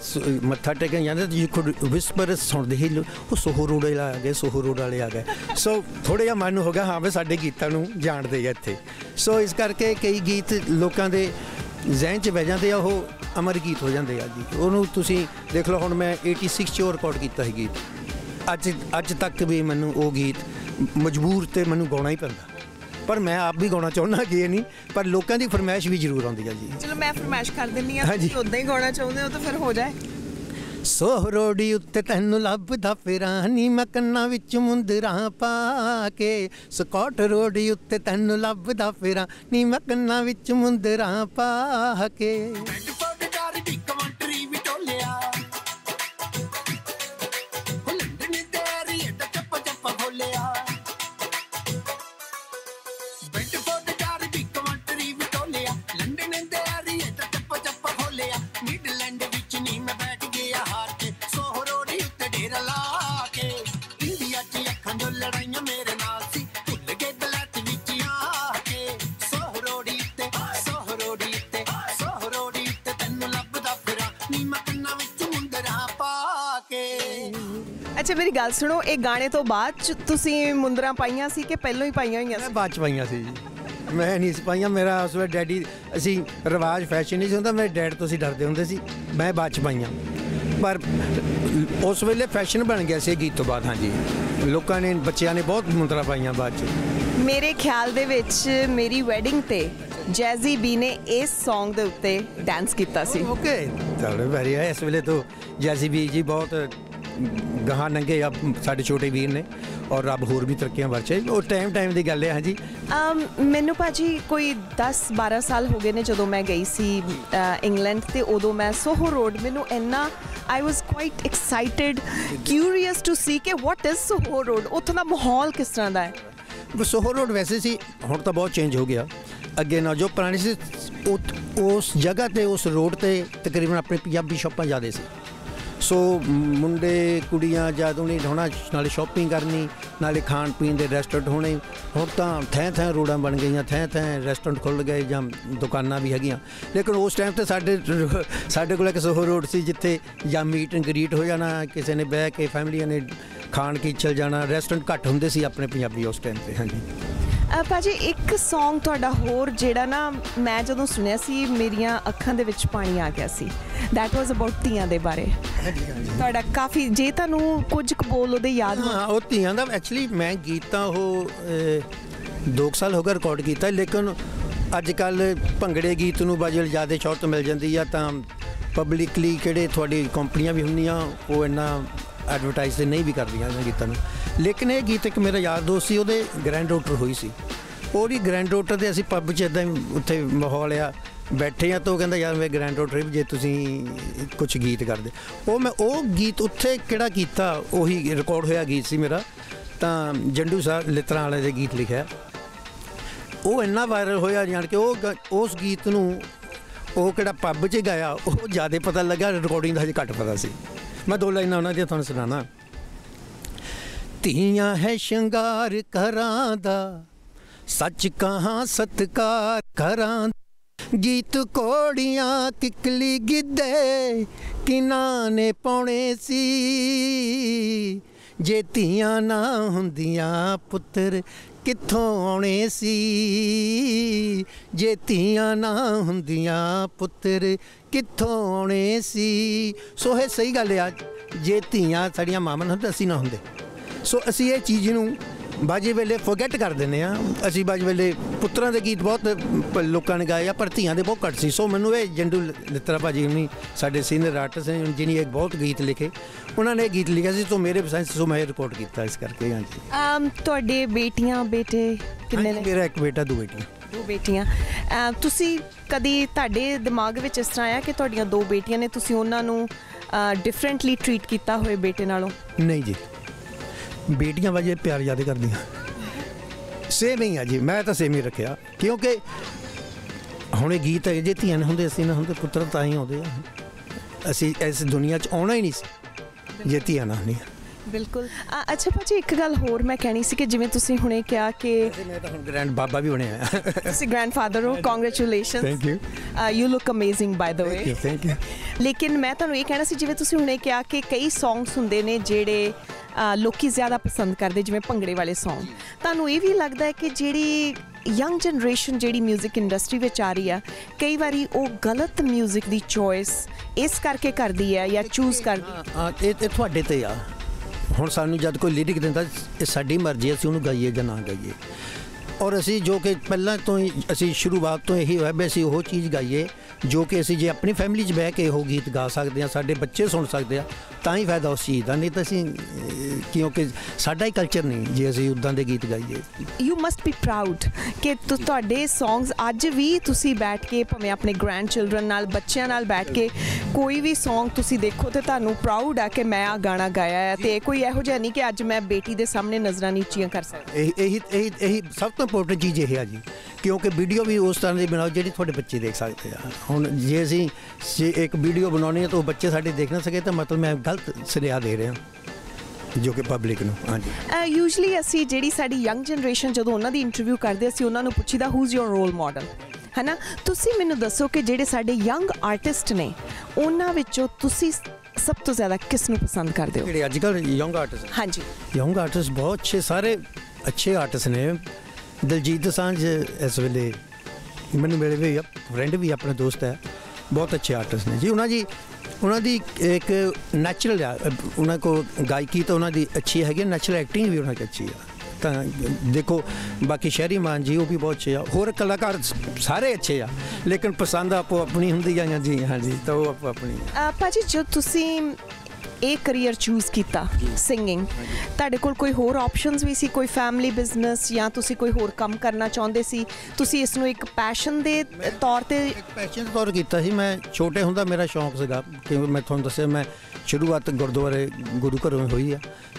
ਸ- ਮੱਥਾ ਟੇਕਣ ਜਾਂਦੇ ਤਾਂ ਯੂ ਵਿਸਪਰ ਸੁਣਦੇ ਹੀ ਉਹ ਸੋਹੋ ਰੋਡ ਵਾਲੇ ਆ ਗਏ ਸੋਹੋ ਰੋਡ ਵਾਲੇ ਆ ਗਏ। ਸੋ ਥੋੜਾ ਜਿਹਾ ਮਨ ਹੋ ਗਿਆ, ਹਾਂ ਵੀ ਸਾਡੇ ਗੀਤਾਂ ਨੂੰ ਜਾਣਦੇ ਆ ਇੱਥੇ। ਸੋ ਇਸ ਕਰਕੇ ਕਈ ਗੀਤ ਲੋਕਾਂ ਦੇ ਜ਼ਿਹਨ 'ਚ ਬਹਿ ਜਾਂਦੇ ਆ, ਉਹ ਅਮਰ ਗੀਤ ਹੋ ਜਾਂਦੇ ਆ ਜੀ। ਉਹਨੂੰ ਤੁਸੀਂ ਦੇਖ ਲਓ, ਹੁਣ ਮੈਂ 86 'ਚ ਉਹ ਰਿਕਾਰਡ ਕੀਤਾ ਸੀ ਗੀਤ। ਅੱਜ ਅੱਜ ਤੱਕ ਵੀ ਮੈਨੂੰ ਉਹ ਗੀਤ ਮਜਬੂਰ ਤੇ ਮੈਨੂੰ ਗਾਉਣਾ ਹੀ ਪੈਂਦਾ। ਪਰ ਮੈਂ ਆਪ ਵੀ ਗਾਉਣਾ ਚਾਹੁੰਦਾ ਕਿ ਇਹ ਨਹੀਂ ਪਰ ਲੋਕਾਂ ਦੀ ਫਰਮਾਇਸ਼ ਵੀ ਜ਼ਰੂਰ ਆਉਂਦੀ ਆ ਜੀ। ਚਲੋ ਮੈਂ ਫਰਮਾਇਸ਼ ਕਰ ਦਿੰਨੀ ਆ। ਤੁਸੀਂ ਉਦਾਂ ਹੀ ਗਾਉਣਾ ਚਾਹੁੰਦੇ ਹੋ ਤਾਂ ਫਿਰ ਹੋ ਜਾਏ। ਸੋਹਰੋੜੀ ਉੱਤੇ ਤੈਨੂੰ ਲੱਭਦਾ ਫਿਰਾਂ ਨੀ ਮੈਂ ਕੰਨਾਂ ਵਿੱਚ ਮੁੰਦਰਾਂ ਪਾ ਕੇ। ਸਕਾਟ ਰੋੜੀ ਉੱਤੇ ਤੈਨੂੰ ਲੱਭਦਾ ਫਿਰਾਂ ਨੀ ਮੈਂ ਕੰਨਾਂ ਵਿੱਚ ਮੁੰਦਰਾਂ ਪਾ ਕੇ। ਅੱਛਾ ਮੇਰੀ ਗੱਲ ਸੁਣੋ ਇਹ ਗਾਣੇ ਤੋਂ ਬਾਅਦ ਤੁਸੀਂ ਮੁੰਦਰਾਂ ਪਾਈਆਂ ਸੀ ਕਿ ਪਹਿਲਾਂ ਹੀ ਪਾਈਆਂ ਹੋਈਆਂ ਮੈਂ ਸੀ? ਬਾਅਦ ਚ ਪਾਈਆਂ ਸੀ ਜੀ। ਮੈਂ ਨਹੀਂ ਸੀ ਪਾਈਆਂ ਮੇਰਾ ਉਸ ਵੇਲੇ ਡੈਡੀ ਅਸੀਂ ਰਿਵਾਜ ਫੈਸ਼ਨ ਨਹੀਂ ਸੀ ਹੁੰਦਾ ਮੇਰੇ ਡੈਡ ਤੋਂ ਅਸੀਂ ਡਰਦੇ ਹੁੰਦੇ ਸੀ। ਮੈਂ ਬਾਅਦ ਚ ਪਾਈਆਂ। ਪਰ ਉਸ ਵੇਲੇ ਫੈਸ਼ਨ ਬਣ ਗਿਆ ਸੀ ਗੀਤ ਤੋਂ ਬਾਅਦ ਹਾਂਜੀ। ਲੋਕਾਂ ਨੇ ਬੱਚਿਆਂ ਨੇ ਬਹੁਤ ਮੁੰਦਰਾ ਪਾਈਆਂ ਬਾਅਦ ਚ। ਮੇਰੇ ਖਿਆਲ ਦੇ ਵਿੱਚ ਮੇਰੀ ਵੈਡਿੰਗ ਤੇ ਜੈਜ਼ੀ ਬੀ ਨੇ ਇਸ Song ਦੇ ਉੱਤੇ ਡਾਂਸ ਕੀਤਾ ਸੀ। ਓਕੇ ਚਲੋ ਵੈਰੀ ਇਸ ਵੇਲੇ ਤੋਂ। ਜੈਸੀ ਵੀ ਜੀ ਬਹੁਤ ਗਾਹਾਂ ਨੰਗੇ ਆ ਸਾਡੇ ਛੋਟੇ ਵੀਰ ਨੇ ਔਰ ਰੱਬ ਹੋਰ ਵੀ ਤਰੱਕੀਆਂ ਬਖਸ਼ੇ। ਉਹ ਟਾਈਮ ਟਾਈਮ ਦੀ ਗੱਲ ਹੈ ਹਾਂਜੀ। ਮੈਨੂੰ ਭਾਜੀ ਕੋਈ 10 12 ਸਾਲ ਹੋ ਗਏ ਨੇ ਜਦੋਂ ਮੈਂ ਗਈ ਸੀ ਇੰਗਲੈਂਡ ਤੇ ਉਦੋਂ ਮੈਂ ਸੋਹੋ ਰੋਡ ਮੈਨੂੰ ਇੰਨਾ I was quite excited curious to see ਕਿ ਵਾਟ ਇਜ਼ ਸੋਹੋ ਰੋਡ ਉੱਥੋਂ ਦਾ ਮਾਹੌਲ ਕਿਸ ਤਰ੍ਹਾਂ ਦਾ ਹੈ? ਸੋਹੋ ਰੋਡ ਵੈਸੇ ਸੀ ਹੁਣ ਤਾਂ ਬਹੁਤ ਚੇਂਜ ਹੋ ਗਿਆ। ਅੱਗੇ ਨਾਲ ਜੋ ਪੁਰਾਣੀ ਸੀ ਉਸ ਜਗ੍ਹਾ ਤੇ ਉਸ ਰੋਡ ਤੇ ਤਕਰੀਬਨ ਆਪਣੇ ਪੰਜਾਬੀ ਸ਼ਾਪਾਂ ਜ਼ਿਆਦੇ ਸੀ। ਸੋ ਮੁੰਡੇ, ਕੁੜੀਆਂ ਜਦ ਉਹਨੇ ਹੋਣਾ ਨਾਲੇ ਸ਼ਾਪਿੰਗ ਕਰਨੀ, ਨਾਲੇ ਖਾਣ ਪੀਣ ਦੇ ਰੈਸਟੋਰੈਂਟ ਹੋਣੇ, ਹੁਣ ਤਾਂ ਥੈਂ ਥੈਂ ਰੋਡਾਂ ਬਣ ਗਈਆਂ, ਥੈਂ ਥੈਂ ਰੈਸਟੋਰੈਂਟ ਖੁੱਲ ਗਏ ਜਾਂ ਦੁਕਾਨਾਂ ਵੀ ਹੈਗੀਆਂ। ਲੇਕਿਨ ਉਸ ਟਾਈਮ ਤੇ ਸਾਡੇ ਸਾਡੇ ਕੋਲ ਇੱਕ ਸੋਹੋ ਰੋਡ ਸੀ ਜਿੱਥੇ ਜਾਂ ਮੀਟ ਐਂਡ ਗਰੀਟ ਹੋ ਜਾਣਾ, ਕਿਸੇ ਨੇ ਬਹਿ ਕੇ ਫੈਮਲੀਆਂ ਨੇ ਖਾਣ ਕੀ ਚਲ ਜਾਣਾ ਰੈਸਟੋਰੈਂਟ ਘੱਟ ਹੁੰਦੇ ਸੀ ਆਪਣੇ ਪੰਜਾਬੀ ਉਸ ਟਾਈਮ ਤੇ, ਹਾਂਜੀ। ਭਾਜੀ, ਇੱਕ Song ਤੁਹਾਡਾ ਹੋਰ ਜਿਹੜਾ ਨਾ ਮੈਂ ਜਦੋਂ ਸੁਣਿਆ ਸੀ, ਮੇਰੀਆਂ ਅੱਖਾਂ ਦੇ ਵਿੱਚ ਪਾਣੀ ਆ ਗਿਆ ਸੀ। That was ਅਬਾਊਟ ਧੀਆਂ ਦੇ ਬਾਰੇ। ਤੁਹਾਡਾ ਕਾਫੀ, ਜੇ ਤੁਹਾਨੂੰ ਕੁਝ ਕਬੋਲ ਉਹਦੇ ਯਾਦ ਹਾਂ, ਉਹ ਧੀਆਂ ਦਾ ਐਕਚੁਅਲੀ ਮੈਂ ਗੀਤ ਤਾਂ ਉਹ 2 ਸਾਲ ਹੋ ਗਏ ਰਿਕਾਰਡ ਕੀਤਾ, ਲੇਕਿਨ ਅੱਜ ਕੱਲ ਭੰਗੜੇ ਗੀਤ ਨੂੰ ਬਾਜਲ ਜ਼ਿਆਦਾ ਸ਼ੌਹਰਤ ਮਿਲ ਜਾਂਦੀ ਆ, ਤਾਂ ਪਬਲਿਕਲੀ ਕਿਹੜੇ ਤੁਹਾਡੀ ਕੰਪਨੀਆਂ ਵੀ ਹੁੰਦੀਆਂ, ਉਹ ਇੰਨਾ ਐਡਵਰਟਾਈਜ਼ ਤੇ ਨਹੀਂ ਵੀ ਕਰਦੀਆਂ ਇਹਨਾਂ ਗੀਤਾਂ ਨੂੰ। ਲੇਕਿਨ ਇਹ ਗੀਤ ਇੱਕ ਮੇਰਾ ਯਾਰ ਦੋਸਤ ਸੀ, ਉਹਦੇ ਗ੍ਰੈਂਡ ਡਾਟਰ ਹੋਈ ਸੀ। ਉਹਦੀ ਗ੍ਰੈਂਡ ਡਾਟਰ ਦੇ ਅਸੀਂ ਪੱਬ 'ਚ ਇਦਾਂ ਉੱਥੇ ਮਾਹੌਲ ਆ, ਬੈਠੇ ਆ ਤਾਂ ਉਹ ਕਹਿੰਦਾ, ਯਾਰ ਮੇਰੇ ਗ੍ਰੈਂਡ ਡਾਟਰ ਵੀ ਜੇ ਤੁਸੀਂ ਕੁਝ ਗੀਤ ਕਰਦੇ। ਉਹ ਮੈਂ, ਉਹ ਗੀਤ ਉੱਥੇ ਕਿਹੜਾ ਕੀਤਾ, ਉਹੀ ਰਿਕਾਰਡ ਹੋਇਆ ਗੀਤ ਸੀ ਮੇਰਾ। ਤਾਂ ਜੰਡੂ ਸਾਹਿਬ, ਲਿਤਰਾਂ ਵਾਲੇ ਦੇ ਗੀਤ ਲਿਖਿਆ। ਉਹ ਇੰਨਾ ਵਾਇਰਲ ਹੋਇਆ ਜਾਣ ਕੇ ਉਹ ਗ- ਉਸ ਗੀਤ ਨੂੰ ਉਹ ਕਿਹੜਾ ਪੱਬ 'ਚ ਗਾਇਆ, ਉਹ ਜ਼ਿਆਦਾ ਪਤਾ ਲੱਗਾ ਰਿਕਾਰਡਿੰਗ ਦਾ ਹਜੇ ਘੱਟ ਪਤਾ ਸੀ। ਮੈਂ ਦੋ ਲਾਈਨਾਂ ਉਹਨਾਂ ਦੀਆਂ ਤੁਹਾਨੂੰ ਸੁਣਾਣਾ ਧੀਆਂ ਹੈ ਸ਼ਿੰਗਾਰ ਕਰਾਂ ਦਾ, ਸੱਚ ਕਹਾਂ ਸਤਕਾਰ ਕਰਾਂ ਗੀਤ ਕੋੜੀਆਂ ਕਿਕਲੀ ਗਿੱਧੇ ਕਿਨਾਂ ਨੇ ਪਾਉਣੇ ਸੀ। ਜੇ ਧੀਆਂ ਨਾ ਹੁੰਦੀਆਂ ਪੁੱਤਰ ਕਿੱਥੋਂ ਆਉਣੇ ਸੀ? ਜੇ ਧੀਆਂ ਨਾ ਹੁੰਦੀਆਂ ਪੁੱਤਰ, ਕਿੱਥੋਂ ਆਉਣੇ ਸੀ? ਸੋ ਇਹ ਸਹੀ ਗੱਲ ਆ, ਜੇ ਧੀਆਂ ਸਾਡੀਆਂ ਮਾਵਾਂ ਹੁੰਦੇ, ਅਸੀਂ ਨਾ ਹੁੰਦੇ। ਸੋ ਅਸੀਂ ਇਹ ਚੀਜ਼ ਨੂੰ ਬਾਜੇ ਵੇਲੇ ਫੋਰਗੇਟ ਕਰ ਦਿੰਦੇ ਆ ਅਸੀਂ ਬਾਜੇ ਵੇਲੇ ਪੁੱਤਰਾਂ ਦੇ ਗੀਤ ਬਹੁਤ ਲੋਕਾਂ ਨੇ ਗਾਏ ਆ ਪਰ ਧੀਆਂ ਦੇ ਬਹੁਤ ਘੱਟ ਸੀ। ਸੋ ਮੈਨੂੰ ਇਹ ਜੰਡੂ ਲਿੱਤਰਾ ਭਾਜੀ ਹੁਣੀ ਸਾਡੇ ਸੀਨੀਅਰ ਆਰਟਿਸਟ ਨੇ ਜਿਨੀ ਇੱਕ ਬਹੁਤ ਗੀਤ ਲਿਖੇ। ਉਹਨਾਂ ਨੇ ਇਹ ਗੀਤ ਲਿਖਿਆ ਸੀ ਸੋ ਮੇਰੇ ਪਸੰਦ ਸੋ ਮੈਂ ਰਿਕਾਰਡ ਕੀਤਾ ਇਸ ਕਰਕੇ ਹਾਂਜੀ ਅਮ ਤੁਹਾਡੇ ਬੇਟੀਆਂ ਬੇਟੇ ਕਿੰਨੇ ਨੇ? ਮੇਰਾ ਇੱਕ ਬੇਟਾ ਦੋ ਬੇਟੀਆਂ। ਦੋ ਬੇਟੀਆਂ। ਤੁਸੀਂ ਕਦੀ ਤੁਹਾਡੇ ਦਿਮਾਗ ਵਿੱਚ ਇਸ ਤਰ੍ਹਾਂ ਆਇਆ ਕਿ ਤੁਹਾਡੀਆਂ ਦੋ ਬੇਟੀਆਂ ਨੇ ਤੁਸੀਂ ਉਹਨਾਂ ਨੂੰ ਡਿਫਰੈਂਟਲੀ ਟਰੀਟ ਕੀਤਾ ਹੋਏ ਬੇਟੇ ਨਾਲੋਂ? ਨਹੀਂ ਜੀ। ਬੇਟੀਆਂ ਵਜੇ ਪਿਆਰ ਜ਼ਿਆਦਾ ਕਰਦੀਆਂ। ਸੇਮ ਹੀ ਆ ਜੀ ਮੈਂ ਤਾਂ ਸੇਮ ਹੀ ਰੱਖਿਆ। ਕਿਉਂਕਿ ਹੁਣ ਇਹ ਗੀਤ ਹੈ ਜੇ ਧੀਆਂ ਨਾ ਹੁੰਦੇ ਅਸੀਂ ਨਾ ਹੁੰਦੇ ਪੁੱਤਰ ਤਾਂ ਹੀ ਆਉਂਦੇ ਆ। ਅਸੀਂ ਇਸ ਦੁਨੀਆ 'ਚ ਆਉਣਾ ਹੀ ਨਹੀਂ ਸੀ ਜੇ ਧੀਆਂ ਨਾ ਹੁੰਦੀਆਂ। ਬਿਲਕੁਲ। ਅੱਛਾ ਭਾਜੀ ਇੱਕ ਗੱਲ ਹੋਰ ਮੈਂ ਕਹਿਣੀ ਸੀ ਕਿ ਜਿਵੇਂ ਤੁਸੀਂ ਹੁਣੇ ਕਿਹਾ ਕਿ ਮੈਂ ਤਾਂ ਹੁਣ ਗ੍ਰੈਂਡ ਬਾਬਾ ਵੀ ਬਣਿਆ ਆ। ਤੁਸੀਂ ਗ੍ਰੈਂਡਫਾਦਰ ਹੋ congratulations thank you you look amazing by the way thank you ਲੇਕਿਨ ਮੈਂ ਤੁਹਾਨੂੰ ਇਹ ਕਹਿਣਾ ਸੀ ਜਿਵੇਂ ਤੁਸੀਂ ਹੁਣੇ ਕਿਹਾ ਕਿ ਕਈ ਸੌਂਗਸ ਹੁੰਦੇ ਨੇ ਜਿਹੜੇ ਲੋਕੀ ਜ਼ਿਆਦਾ ਪਸੰਦ ਕਰਦੇ ਜਿਵੇਂ ਭੰਗੜੇ ਵਾਲੇ ਸੌਂਗ ਤੁਹਾਨੂੰ ਇਹ ਵੀ ਲੱਗਦਾ ਹੈ ਕਿ ਜਿਹੜੀ ਯੰਗ ਜਨਰੇਸ਼ਨ ਜਿਹੜੀ 뮤직 ਇੰਡਸਟਰੀ ਵਿੱਚ ਆ ਰਹੀ ਆ ਕਈ ਵਾਰੀ ਉਹ ਗਲਤ 뮤직 ਦੀ ਚੋਇਸ ਇਸ ਕਰਕੇ ਕਰਦੀ ਹੈ ਜਾਂ ਚੂਜ਼ ਕਰਦੀ ਹਾਂ ਇਹ ਇਹ ਤੁਹਾਡੇ ਤੇ ਆ ਹੁਣ ਸਾਨੂੰ ਜਦ ਕੋਈ ਲਿਰਿਕ ਦਿੰਦਾ ਇਹ ਸਾਡੀ ਮਰਜ਼ੀ ਹੈ, ਅਸੀਂ ਉਹਨੂੰ ਗਾਈਏ ਜਾਂ ਨਾ ਗਾਈਏ ਔਰ ਅਸੀਂ ਜੋ ਕਿ ਪਹਿਲਾਂ ਤੋਂ ਹੀ ਅਸੀਂ ਸ਼ੁਰੂਆਤ ਤੋਂ ਇਹੀ ਹੋਇਆ ਵੀ ਅਸੀਂ ਉਹ ਚੀਜ਼ ਗਾਈਏ ਜੋ ਕਿ ਅਸੀਂ ਜੇ ਆਪਣੀ ਫੈਮਿਲੀ 'ਚ ਬਹਿ ਕੇ ਉਹ ਗੀਤ ਗਾ ਸਕਦੇ ਹਾਂ ਸਾਡੇ ਬੱਚੇ ਸੁਣ ਸਕਦੇ ਆ ਤਾਂ ਹੀ ਫਾਇਦਾ ਉਸ ਚੀਜ਼ ਦਾ। ਨਹੀਂ ਤਾਂ ਅਸੀਂ ਕਿਉਂਕਿ ਸਾਡਾ ਹੀ ਕਲਚਰ ਨਹੀਂ ਜੇ ਅਸੀਂ ਉਦਾਂ ਦੇ ਗੀਤ ਗਾਈਏ। ਯੂ ਮਸਟ ਬੀ ਪ੍ਰਾਊਡ ਕਿ ਤੁਹਾਡੇ ਸੌਂਗਸ ਅੱਜ ਵੀ ਤੁਸੀਂ ਬੈਠ ਕੇ ਭਾਵੇਂ ਆਪਣੇ ਗ੍ਰੈਂਡ ਚਿਲਡਰਨ ਨਾਲ ਬੱਚਿਆਂ ਨਾਲ ਬੈਠ ਕੇ ਕੋਈ ਵੀ ਸੌਂਗ ਤੁਸੀਂ ਦੇਖੋ ਤੇ ਤੁਹਾਨੂੰ ਪ੍ਰਾਊਡ ਆ ਕਿ ਮੈਂ ਆ ਗਾਣਾ ਗਾਇਆ ਹੈ ਤੇ ਕੋਈ ਇਹੋ ਜਿਹਾ ਨਹੀਂ ਕਿ ਅੱਜ ਮੈਂ ਬੇਟੀ ਦੇ ਸਾਹਮਣੇ ਨਜ਼ਰਾਂ ਨੀਚੀਆਂ ਕਰ ਸਕਦਾ। ਇਹੀ ਇਹੀ ਇਹੀ ਇਹੀ ਸਭ ਤੋਂ ਇੰਪੋਰਟੈਂਟ ਚੀਜ਼ ਇਹ ਆ ਜੀ ਕਿਉਂਕਿ ਵੀਡੀਓ ਵੀ ਉਸ ਤਰ੍ਹਾਂ ਦੀ ਬਣਾਓ ਜਿਹੜੀ ਤੁਹਾਡੇ ਬੱਚੇ ਦੇਖ ਸਕਦੇ ਆ। ਹੁਣ ਜੇ ਅਸੀਂ ਜੇ ਇੱਕ ਵੀਡੀਓ ਬਣਾਉਣੀ ਹੈ ਤਾਂ ਉਹ ਬੱਚੇ ਸਾਡੇ ਦੇਖ ਨਾ ਸਕੇ ਤਾਂ ਮਤਲਬ ਮੈਂ ਗਲਤ ਸੁਨੇਹਾ ਦੇ ਰਿਹਾ ਜੋ ਕਿ ਪਬਲਿਕ ਨੂੰ। ਹਾਂਜੀ। ਯੂਜੂਲੀ ਅਸੀਂ ਜਿਹੜੀ ਸਾਡੀ ਯੰਗ ਜਨਰੇਸ਼ਨ ਜਦੋਂ ਉਹਨਾਂ ਦੀ ਇੰਟਰਵਿਊ ਕਰਦੇ ਅਸੀਂ ਉਹਨਾਂ ਨੂੰ ਪੁੱਛੀਦਾ ਹੂਜ਼ ਯੋਰ ਰੋਲ ਮਾਡਲ ਹਨਾ? ਤੁਸੀਂ ਮੈਨੂੰ ਦੱਸੋ ਕਿ ਜਿਹੜੇ ਸਾਡੇ ਯੰਗ ਆਰਟਿਸਟ ਨੇ ਉਹਨਾਂ ਵਿੱਚੋਂ ਤੁਸੀਂ ਸਭ ਤੋਂ ਜ਼ਿਆਦਾ ਕਿਸ ਨੂੰ ਪਸੰਦ ਕਰਦੇ ਹੋ? ਜਿਹੜੇ ਅੱਜ ਕੱਲ੍ਹ ਯੰਗ ਆਰਟਿਸਟ ਹਾਂਜੀ। ਯੰਗ ਆਰਟਿਸਟ ਬਹੁਤ ਅੱਛੇ ਸਾਰੇ ਅੱਛੇ ਆਰਟਿਸਟ ਨੇ। ਦਲਜੀਤ ਦੋਸਾਂਝ ਇਸ ਵੇਲੇ ਮੈਨੂੰ ਮਿਲੇ ਵੀ ਫਰੈਂਡ ਵੀ ਆਪਣੇ ਦੋਸਤ ਹੈ। ਬਹੁਤ ਅੱਛੇ ਆਰਟਿਸਟ ਨੇ। ਜੀ, ਉਹਨਾਂ ਦੀ ਉਹਨਾਂ ਦੀ ਇੱਕ ਨੈਚੁਰਲ ਆ। ਉਹਨਾਂ ਕੋ ਗਾਇਕੀ ਤਾਂ ਉਹਨਾਂ ਦੀ ਅੱਛੀ ਹੈਗੀ ਨੈਚੁਰਲ ਐਕਟਿੰਗ ਵੀ ਉਹਨਾਂ ਦੀ ਅੱਛੀ ਆ। ਤਾਂ ਦੇਖੋ, ਬਾਕੀ ਸ਼ਹਿਰੀ ਮਾਨ ਜੀ, ਉਹ ਵੀ ਬਹੁਤ ਅੱਛੇ ਆ। ਹੋਰ ਕਲਾਕਾਰ ਸਾਰੇ ਅੱਛੇ ਆ। ਲੇਕਿਨ ਪਸੰਦ ਆਪੋ ਆਪਣੀ ਹੁੰਦੀ ਆ ਜੀ ਹਾਂਜੀ, ਤਾਂ ਉਹ ਆਪੋ ਆਪਣੀ ਆ। ਅਹ ਜੋ ਤੁਸੀਂ ਇਹ ਕੈਰੀਅਰ ਚੂਜ਼ ਕੀਤਾ ਸਿੰਗਿੰਗ ਤੁਹਾਡੇ ਕੋਲ ਕੋਈ ਹੋਰ ਆਪਸ਼ਨਸ ਵੀ ਸੀ? ਕੋਈ ਫੈਮਿਲੀ ਬਿਜ਼ਨਸ ਜਾਂ ਤੁਸੀਂ ਕੋਈ ਹੋਰ ਕੰਮ ਕਰਨਾ ਚਾਹੁੰਦੇ ਸੀ? ਤੁਸੀਂ ਇਸ ਨੂੰ ਇੱਕ ਪੈਸ਼ਨ ਦੇ ਤੌਰ ਤੇ ਪੈਸ਼ਨ ਤੌਰ ਕੀਤਾ ਸੀ। ਮੈਂ ਛੋਟੇ ਹੁੰਦਾ ਮੇਰਾ ਸ਼ੌਂਕ ਸੀਗਾ ਕਿ ਮੈਂ ਤੁਹਾਨੂੰ ਦੱਸਿਆ, ਮੈਂ ਸ਼ੁਰੂਆਤ ਗੁਰਦੁਆਰੇ, ਗੁਰੂ ਘਰੋਂ ਹੋਈ ਆ।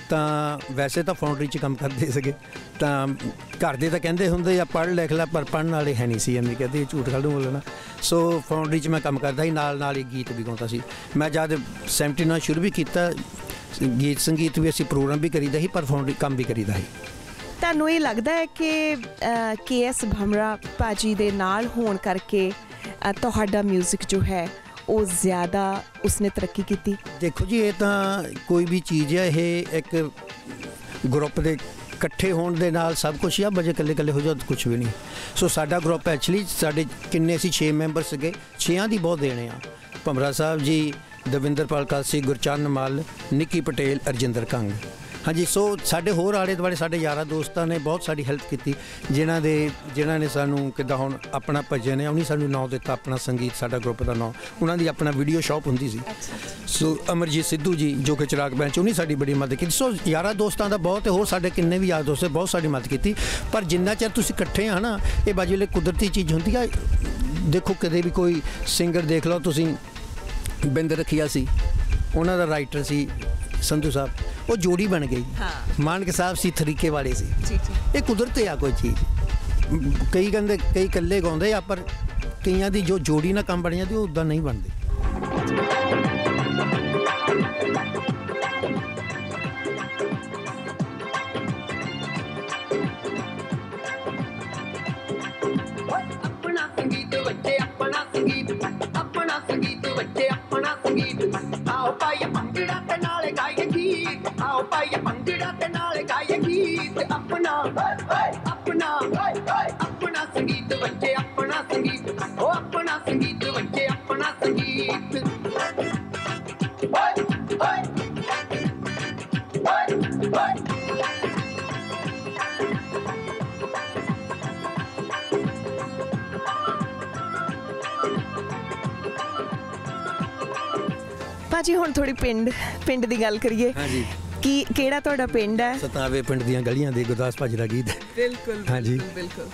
ਤਾਂ ਵੈਸੇ ਤਾਂ ਫਾਊਂਡਰੀ 'ਚ ਕੰਮ ਕਰਦੇ ਸੀਗੇ। ਤਾਂ ਘਰ ਦੇ ਤਾਂ ਕਹਿੰਦੇ ਹੁੰਦੇ ਆ, ਪੜ੍ਹ ਲਿਖ ਲੈ, ਪਰ ਪੜ੍ਹਨ ਵਾਲੇ ਹੈ ਨਹੀਂ ਸੀ ਐਵੇਂ ਕਹਿੰਦੇ ਝੂਠ ਕੱਢੂ ਬੋਲਣਾ। ਸੋ ਫਾਊਂਡਰੀ 'ਚ ਮੈਂ ਕੰਮ ਕਰਦਾ ਸੀ ਨਾਲ ਨਾਲ ਹੀ ਗੀਤ ਵੀ ਗਾਉਂਦਾ ਸੀ। ਮੈਂ ਜਦ 70 ਨਾਲ ਸ਼ੁਰੂ ਵੀ ਕੀਤਾ ਗੀਤ ਸੰਗੀਤ ਵੀ ਅਸੀਂ ਪ੍ਰੋਗਰਾਮ ਵੀ ਕਰੀਦਾ ਸੀ ਪਰ ਫਾਊਂਡਰੀ ਕੰਮ ਵੀ ਕਰੀਦਾ ਸੀ। ਤੁਹਾਨੂੰ ਇਹ ਲੱਗਦਾ ਹੈ ਕਿ ਕੇ ਐਸ ਭਮਰਾ ਭਾਜੀ ਦੇ ਨਾਲ ਹੋਣ ਕਰਕੇ ਤੁਹਾਡਾ 뮤직 ਜੋ ਹੈ ਉਹ ਜ਼ਿਆਦਾ ਉਸਨੇ ਤਰੱਕੀ ਕੀਤੀ? ਦੇਖੋ ਜੀ ਇਹ ਤਾਂ ਕੋਈ ਵੀ ਚੀਜ਼ ਹੈ ਇਹ ਇੱਕ ਗਰੁੱਪ ਦੇ ਇਕੱਠੇ ਹੋਣ ਦੇ ਨਾਲ ਸਭ ਕੁਝ ਆ ਬਜੇ ਇਕੱਲੇ ਇਕੱਲੇ ਹੋ ਜਾਓ ਕੁਝ ਵੀ ਨਹੀਂ। ਸੋ ਸਾਡਾ ਗਰੁੱਪ ਐਕਚੁਅਲੀ ਸਾਡੇ ਕਿੰਨੇ ਸੀ 6 ਮੈਂਬਰ ਸੀਗੇ 6ਾਂ ਦੀ ਬਹੁਤ ਦੇਣੇ ਆ। ਭਮਰਾ ਸਾਹਿਬ ਜੀ, ਦਵਿੰਦਰਪਾਲ ਕਾਸੀ, ਗੁਰਚਰਨ ਮੱਲ, ਨਿੱਕੀ ਪਟੇਲ, ਅਰਜਿੰਦਰ ਕੰਗ। ਹਾਂਜੀ ਸੋ ਸਾਡੇ ਹੋਰ ਆਲੇ ਦੁਆਲੇ ਸਾਡੇ ਯਾਰਾਂ ਦੋਸਤਾਂ ਨੇ ਬਹੁਤ ਸਾਡੀ ਹੈਲਪ ਕੀਤੀ ਜਿਨ੍ਹਾਂ ਦੇ ਜਿਨ੍ਹਾਂ ਨੇ ਸਾਨੂੰ ਕਿੱਦਾਂ ਹੁਣ ਆਪਣਾ ਭਜਨ ਹੈ ਉਹਨੇ ਸਾਨੂੰ ਨਾਮ ਦਿੱਤਾ ਆਪਣਾ ਸੰਗੀਤ ਸਾਡਾ ਗਰੁੱਪ ਦਾ ਨਾਮ ਉਹਨਾਂ ਦੀ ਆਪਣਾ ਵੀਡੀਓ ਸ਼ਾਪ ਹੁੰਦੀ ਸੀ। ਸੋ ਅਮਰਜੀਤ ਸਿੱਧੂ ਜੀ ਜੋ ਕਿ ਚਿਰਾਗ ਬੈਂਚ ਉਹਨੇ ਸਾਡੀ ਬੜੀ ਮਦਦ ਕੀਤੀ। ਸੋ ਯਾਰਾਂ ਦੋਸਤਾਂ ਦਾ ਬਹੁਤ ਹੋਰ ਸਾਡੇ ਕਿੰਨੇ ਵੀ ਯਾਰ ਦੋਸਤ ਹੈ, ਬਹੁਤ ਸਾਡੀ ਮਦਦ ਕੀਤੀ। ਪਰ ਜਿੰਨਾ ਚਿਰ ਤੁਸੀਂ ਇਕੱਠੇ ਆ ਨਾ ਇਹ ਬਾਜੂਲੇ ਕੁਦਰਤੀ ਚੀਜ਼ ਹੁੰਦੀ ਆ ਦੇਖੋ ਕਦੇ ਵੀ ਕੋਈ ਸਿੰਗਰ ਦੇਖ ਲਓ ਤੁਸੀਂ ਬਿੰਦ ਰਖੀਆ ਸੀ ਉਹਨਾਂ ਦਾ ਰਾਈਟਰ ਸੀ ਸੰਧੂ ਸਾਹਿਬ। ਉਹ ਜੋੜੀ ਬਣ ਗਈ। ਹਾਂ। ਮਾਨਕ ਸਾਹਿਬ ਸੀ ਤਰੀਕੇ ਵਾਲੇ ਸੀ। ਇਹ ਕੁਦਰਤ ਆ ਕੋਈ ਚੀਜ਼। ਕਈ ਕਹਿੰਦੇ ਕਈ ਇਕੱਲੇ ਗਾਉਂਦੇ ਆ ਪਰ ਕਈਆਂ ਦੀ ਜੋ ਜੋੜੀ ਨਾਲ ਕੰਮ ਬਣ ਜਾਂਦੀ ਉਹ ਉਦਾਂ ਨਹੀਂ ਬਣਦੀ। ਭਾਜੀ ਹੁਣ ਥੋੜੀ ਪਿੰਡ ਪਿੰਡ ਦੀ ਗੱਲ ਕਰੀਏ। ਹਾਂਜੀ। ਕੀ ਕਿਹੜਾ ਤੁਹਾਡਾ ਪਿੰਡ ਹੈ? ਸਤਾਵੇ ਪਿੰਡ ਦੀਆਂ ਗਲੀਆਂ ਦੇ ਗੁਰਦਾਸ ਭਾਜੀ ਦਾ ਗੀਤ। ਬਿਲਕੁਲ ਹਾਂਜੀ। ਬਿਲਕੁਲ।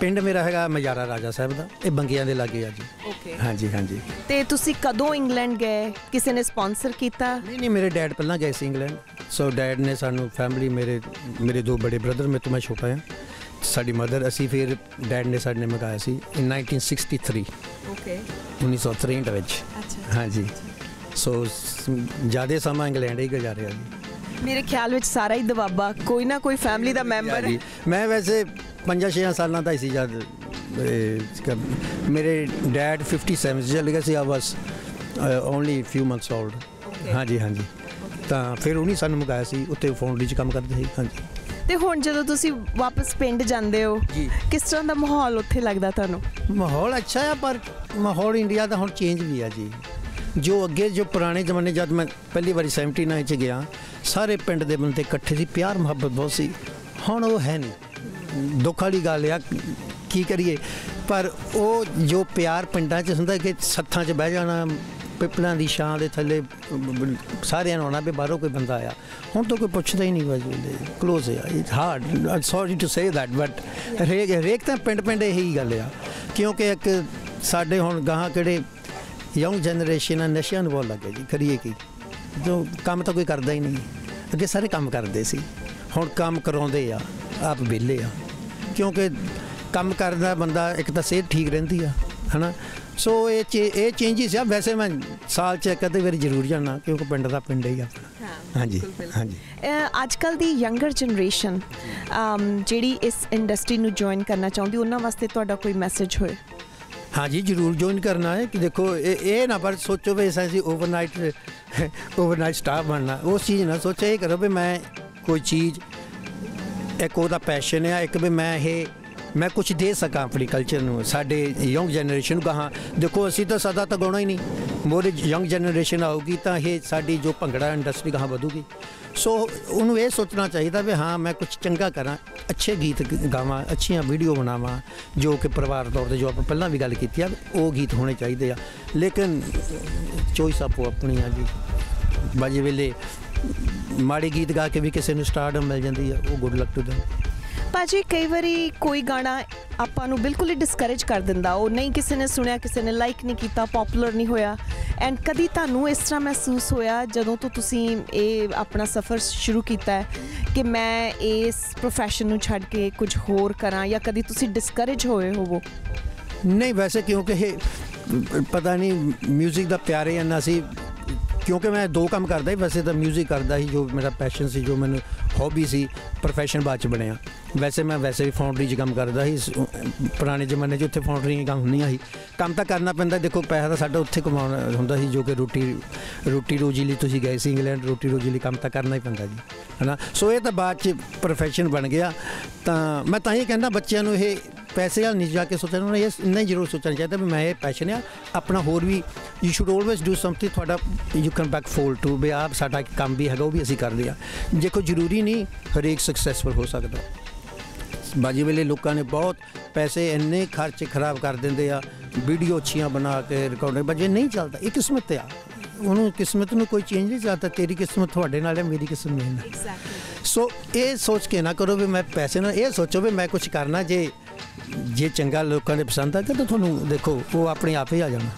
ਪਿੰਡ ਮੇਰਾ ਹੈਗਾ ਮਜਾਰਾ ਰਾਜਾ ਸਾਹਿਬ ਦਾ। ਇਹ ਬੰਗੀਆਂ ਦੇ ਲਾਗੇ ਆ ਜੀ। ਓਕੇ। ਹਾਂਜੀ ਹਾਂਜੀ। ਤੇ ਤੁਸੀਂ ਕਦੋਂ ਇੰਗਲੈਂਡ ਗਏ? ਕਿਸੇ ਨੇ ਸਪਾਂਸਰ ਕੀਤਾ? ਨਹੀਂ ਨਹੀਂ ਮੇਰੇ ਡੈਡ ਪਹਿਲਾਂ ਗਏ ਸੀ ਇੰਗਲੈਂਡ। ਸੋ ਡੈਡ ਨੇ ਸਾਨੂੰ ਫੈਮਿਲੀ ਮੇਰੇ ਮੇਰੇ ਦੋ ਬੜੇ ਬ੍ਰਦਰ ਮੇਰੇ ਤੋਂ ਮੈਂ ਛੋਟਾ ਹਾਂ। ਸਾਡੀ ਮਦਰ ਅਸੀਂ ਫਿਰ ਡੈਡ ਨੇ ਸਾਡੇ ਨੇ ਮੰਗਾਇਆ ਸੀ ਇਨ 1963 ਓਕੇ। 1963 ਵਿੱਚ। ਅੱਛਾ। ਹਾਂਜੀ। ਸੋ ਜ਼ਿਆਦਾ ਸਮਾਂ ਇੰਗਲੈਂਡ ਹੀ ਗੁਜ਼ਾਰਿਆ ਜੀ। ਮੇਰੇ ਖਿਆਲ ਵਿੱਚ ਸਾਰਾ ਹੀ ਦਬਾਬਾ ਕੋਈ ਨਾ ਕੋਈ ਫੈਮਿਲੀ ਦਾ ਮੈਂਬਰ ਮੈਂ ਵੈਸੇ 5-6 ਸਾਲਾਂ ਦਾ ਹੀ ਸੀ ਜਦ ਮੇਰੇ ਡੈਡ 57 ਚ ਚਲੇ ਗਏ ਸੀ ਆ was only few months old. ਹਾਂਜੀ ਹਾਂਜੀ। ਤਾਂ ਫਿਰ ਉਹਨੇ ਸਾਨੂੰ ਮੰਗਾਇਆ ਸੀ ਉੱਤੇ ਫਾਊਂਡਰੀ ਚ ਕੰਮ ਕਰਦੇ ਸੀ ਹਾਂਜੀ। ਤੇ ਹੁਣ ਜਦੋਂ ਤੁਸੀਂ ਵਾਪਸ ਪਿੰਡ ਜਾਂਦੇ ਹੋ। ਕਿਸ ਤਰ੍ਹਾਂ ਦਾ ਮਾਹੌਲ ਉੱਥੇ ਲੱਗਦਾ ਤੁਹਾਨੂੰ? ਮਾਹੌਲ ਅੱਛਾ ਹੈ ਪਰ ਮਾਹੌਲ ਇੰਡੀਆ ਦਾ ਹੁਣ ਚੇਂਜ ਵੀ ਆ ਜੀ। ਜੋ ਅੱਗੇ ਜੋ ਪੁਰਾਣੇ ਜ਼ਮਾਨੇ ਜਦ ਮੈਂ ਪਹਿਲੀ ਵਾਰੀ 79 ਚ ਗਿਆ, ਸਾਰੇ ਪਿੰਡ ਦੇ ਬੰਦੇ ਇਕੱਠੇ ਸੀ, ਪਿਆਰ ਮੁਹੱਬਤ ਬਹੁਤ ਸੀ। ਹੁਣ ਉਹ ਹੈ ਨਹੀਂ। ਦੁੱਖ ਵਾਲੀ ਗੱਲ ਆ, ਕੀ ਕਰੀਏ? ਪਰ ਉਹ ਜੋ ਪਿਆਰ ਪਿੰਡਾਂ 'ਚ ਹੁੰਦਾ ਕਿ ਸੱਥਾਂ 'ਚ ਬਹਿ ਜਾਣਾ, ਪਿੱਪਲਾਂ ਦੀ ਛਾਂ ਦੇ ਥੱਲੇ, ਸਾਰਿਆਂ ਨੂੰ ਆਉਣਾ ਵੀ ਬਾਹਰੋਂ ਕੋਈ ਬੰਦਾ ਆਇਆ। ਹੁਣ ਤਾਂ ਕੋਈ ਪੁੱਛਦਾ ਹੀ ਨਹੀਂ ਵਜੂਦੇ ক্লোਜ਼ ਆ। It's hard sorry to say that but ਹਰੇਕ ਹਰੇਕ ਤਾਂ ਪਿੰਡ ਪਿੰਡ ਇਹੀ ਗੱਲ ਆ। ਕਿਉਂਕਿ ਇੱਕ ਸਾਡੇ ਹੁਣ ਗਾਹਾਂ ਕਿਹੜੇ ਯੰਗ ਜਨਰੇਸ਼ਨ ਆ ਨਸ਼ਿਆਂ ਨੂੰ ਬਹੁਤ ਲੱਗੇ ਜੀ ਕਰੀਏ ਕੀ? ਜੋ ਕੰਮ ਤਾਂ ਕੋਈ ਕਰਦਾ ਹੀ ਨਹੀਂ। ਅੱਗੇ ਸਾਰੇ ਕੰਮ ਕਰਦੇ ਸੀ। ਹੁਣ ਕੰਮ ਕਰਾਉਂਦੇ ਆ ਆਪ ਵਿਹਲੇ ਆ। ਕਿਉਂਕਿ ਕੰਮ ਕਰਦਾ ਬੰਦਾ ਇੱਕ ਤਾਂ ਸਿਹਤ ਠੀਕ ਰਹਿੰਦੀ ਆ ਹਨਾ? ਸੋ ਇਹ ਇਹ ਚੇਂਜਸ ਆ। ਵੈਸੇ ਮੈਂ ਸਾਲ ਚ ਕਦੇ ਵਾਰੀ ਜ਼ਰੂਰ ਜਾਣਾ ਕਿਉਂਕਿ ਪਿੰਡ ਦਾ ਪਿੰਡ ਹੀ ਆ। ਹਾਂਜੀ ਹਾਂਜੀ। ਅੱਜ ਕੱਲ ਦੀ ਯੰਗਰ ਜਨਰੇਸ਼ਨ ਜਿਹੜੀ ਇਸ ਇੰਡਸਟਰੀ ਨੂੰ ਜੁਆਇਨ ਕਰਨਾ ਚਾਹੁੰਦੀ ਉਹਨਾਂ ਵਾਸਤੇ ਤੁਹਾਡਾ ਕੋਈ ਮੈਸੇਜ ਹੋਏ? ਹਾਂਜੀ, ਜਰੂਰ ਜੁਆਇਨ ਕਰਨਾ ਹੈ। ਕਿ ਦੇਖੋ, ਇਹ ਇਹ ਨਾ ਪਰ ਸੋਚੋ ਵੀ ਅਸੀਂ ਓਵਰਨਾਈਟ ਓਵਰਨਾਈਟ ਸਟਾਫ ਬਣਨਾ। ਉਸ ਚੀਜ਼ ਨਾ ਸੋਚੋ ਇਹ ਕਰੋ ਵੀ ਮੈਂ ਕੋਈ ਚੀਜ਼, ਇੱਕ ਉਹਦਾ ਪੈਸ਼ਨ ਹੈ ਇੱਕ ਵੀ ਮੈਂ ਇਹ ਮੈਂ ਕੁਝ ਦੇ ਸਕਾਂ ਆਪਣੀ ਕਲਚਰ ਨੂੰ, ਸਾਡੇ ਯੰਗ ਜਨਰੇਸ਼ਨ ਨੂੰ ਕਹਾਂ, ਦੇਖੋ ਅਸੀਂ ਤਾਂ ਸਦਾ ਤਾਂ ਗਾਉਣਾ ਹੀ ਨਹੀਂ। ਮੋਰੇ ਯੰਗ ਜਨਰੇਸ਼ਨ ਆਊਗੀ ਤਾਂ ਇਹ ਸਾਡੀ ਜੋ ਭੰਗੜਾ ਇੰਡਸਟਰੀ ਕਹਾਂ ਵਧੂਗੀ। ਸੋ ਉਹਨੂੰ ਇਹ ਸੋਚਣਾ ਚਾਹੀਦਾ ਵੀ ਹਾਂ, ਮੈਂ ਕੁਝ ਚੰਗਾ ਕਰਾਂ, ਅੱਛੇ ਗੀਤ ਗਾਵਾਂ, ਅੱਛੀਆਂ ਵੀਡੀਓ ਬਣਾਵਾਂ, ਜੋ ਕਿ ਪਰਿਵਾਰ ਤੌਰ ਤੇ ਜੋ ਆਪਾਂ ਪਹਿਲਾਂ ਵੀ ਗੱਲ ਕੀਤੀ ਆ, ਉਹ ਗੀਤ ਹੋਣੇ ਚਾਹੀਦੇ ਆ। ਲੇਕਿਨ ਚੋਇਸ ਆਪੋ ਆਪਣੀ ਆ ਜੀ। ਬਾਜੀ ਵੇਲੇ ਮਾੜੇ ਗੀਤ ਗਾ ਕੇ ਵੀ ਕਿਸੇ ਨੂੰ ਸਟਾਰਡਮ ਮਿਲ ਜਾਂਦੀ ਆ, ਉਹ ਗੁੱਡ ਲੱਕ ਟੂ them ਭਾਜੀ ਕਈ ਵਾਰੀ ਕੋਈ ਗਾਣਾ ਆਪਾਂ ਨੂੰ ਬਿਲਕੁਲ ਹੀ ਡਿਸਕਰੇਜ ਕਰ ਦਿੰਦਾ ਉਹ ਨਹੀਂ ਕਿਸੇ ਨੇ ਸੁਣਿਆ ਕਿਸੇ ਨੇ ਲਾਈਕ ਨਹੀਂ ਕੀਤਾ ਪਪੂਲਰ ਨਹੀਂ ਹੋਇਆ ਐਂਡ ਕਦੀ ਤੁਹਾਨੂੰ ਇਸ ਤਰ੍ਹਾਂ ਮਹਿਸੂਸ ਹੋਇਆ ਜਦੋਂ ਤੋਂ ਤੁਸੀਂ ਇਹ ਆਪਣਾ ਸਫ਼ਰ ਸ਼ੁਰੂ ਕੀਤਾ ਹੈ ਕਿ ਮੈਂ ਇਸ profession ਨੂੰ ਛੱਡ ਕੇ ਕੁਝ ਹੋਰ ਕਰਾਂ ਜਾਂ ਕਦੀ ਤੁਸੀਂ ਡਿਸਕਰੇਜ ਹੋਏ ਹੋਵੋ ਨਹੀਂ ਵੈਸੇ ਕਿਉਂਕਿ ਇਹ ਪਤਾ ਨਹੀਂ 뮤직 ਦਾ ਪਿਆਰ ਹੀ ਇੰਨਾ ਸੀ ਕਿਉਂਕਿ ਮੈਂ ਦੋ ਕੰਮ ਕਰਦਾ ਸੀ ਵੈਸੇ ਤਾਂ 뮤직 ਕਰਦਾ ਸੀ ਜੋ ਮੇਰਾ ਪੈਸ਼ਨ ਸੀ ਜੋ ਮੈਨੂੰ ਹੌਬੀ ਸੀ ਪ੍ਰੋਫੈਸ਼ਨ ਬਾਅਦ ਚ ਬਣਿਆ ਵੈਸੇ ਮੈਂ ਵੈਸੇ ਵੀ ਫਾਊਂਡਰੀ 'ਚ ਕੰਮ ਕਰਦਾ ਸੀ ਪੁਰਾਣੇ ਜ਼ਮਾਨੇ 'ਚ ਉੱਥੇ ਫਾਊਂਡਰੀ ਕੰਮ ਹੁੰਦੀਆਂ ਸੀ। ਕੰਮ ਤਾਂ ਕਰਨਾ ਪੈਂਦਾ, ਦੇਖੋ ਪੈਸਾ ਤਾਂ ਸਾਡਾ ਉੱਥੇ ਕਮਾਉਣਾ ਹੁੰਦਾ ਸੀ, ਜੋ ਕਿ ਰੋਟੀ ਰੋਟੀ ਰੋਜੀ ਲਈ ਤੁਸੀਂ ਗਏ ਸੀ ਇੰਗਲੈਂਡ, ਰੋਟੀ ਰੋਜੀ ਲਈ ਕੰਮ ਤਾਂ ਕਰਨਾ ਹੀ ਪੈਂਦਾ ਜੀ, ਹਨਾ? ਸੋ ਇਹ ਤਾਂ ਬਾਅਦ ਚ ਪ੍ਰੋਫੈਸ਼ਨ ਬਣ ਗਿਆ। ਤਾਂ ਮੈਂ ਤਾਂ ਹੀ ਕਹਿੰਦਾ ਬੱਚਿਆਂ ਨੂੰ ਇਹ ਪੈਸੇ ਵਾਲ ਨਹੀਂ ਜਾ ਕੇ ਸੋਚਣਾ, ਉਹਨਾਂ ਇਹ ਇੰਨਾ ਹੀ ਜ਼ਰੂਰ ਸੋਚਣਾ ਚਾਹੀਦਾ ਵੀ ਮੈਂ ਇਹ ਪੈਸ਼ਨ ਆ, ਆਪਣਾ ਹੋਰ ਵੀ you should always do something ਤੁਹਾਡਾ you can back fall to ਵੀ ਆਪ ਸਾਡਾ ਕੰਮ ਵੀ ਹੈਗਾ, ਉਹ ਵੀ ਅਸੀਂ ਕਰਦੇ ਆ। ਦੇਖੋ ਜ਼ਰੂਰੀ ਨਹੀਂ ਹਰੇਕ ਸਕਸੈਸਫੁਲ ਹੋ ਸਕਦਾ। ਬਾਜੀ ਵੇਲੇ ਲੋਕਾਂ ਨੇ ਬਹੁਤ ਪੈਸੇ ਇੰਨੇ ਖਰਚ ਖਰਾਬ ਕਰ ਦਿੰਦੇ ਆ ਵੀਡੀਓ ਅੱਛੀਆਂ ਬਣਾ ਕੇ ਰਿਕਾਰਡ ਬਜੇ ਨਹੀਂ ਚੱਲਦਾ ਇਹ ਕਿਸਮਤ ਆ। ਉਹਨੂੰ ਕਿਸਮਤ ਨੂੰ ਕੋਈ ਚੇਂਜ ਨਹੀਂ ਕਰਦਾ ਤੇਰੀ ਕਿਸਮਤ ਤੁਹਾਡੇ ਨਾਲ ਹੈ ਮੇਰੀ ਕਿਸਮਤ ਨਹੀਂ ਨਾਲ ਸੋ ਇਹ ਸੋਚ ਕੇ ਨਾ ਕਰੋ ਵੀ ਮੈਂ ਪੈਸੇ ਨਾਲ ਇਹ ਸੋਚੋ ਵੀ ਮੈਂ ਕੁਝ ਕਰਨਾ ਜੇ ਜੇ ਚੰਗਾ ਲੋਕਾਂ ਦੇ ਪਸੰਦ ਆ ਤਾਂ ਤੁਹਾਨੂੰ ਦੇਖੋ ਉਹ ਆਪਣੇ ਆਪ ਹੀ ਆ ਜਾਣਾ।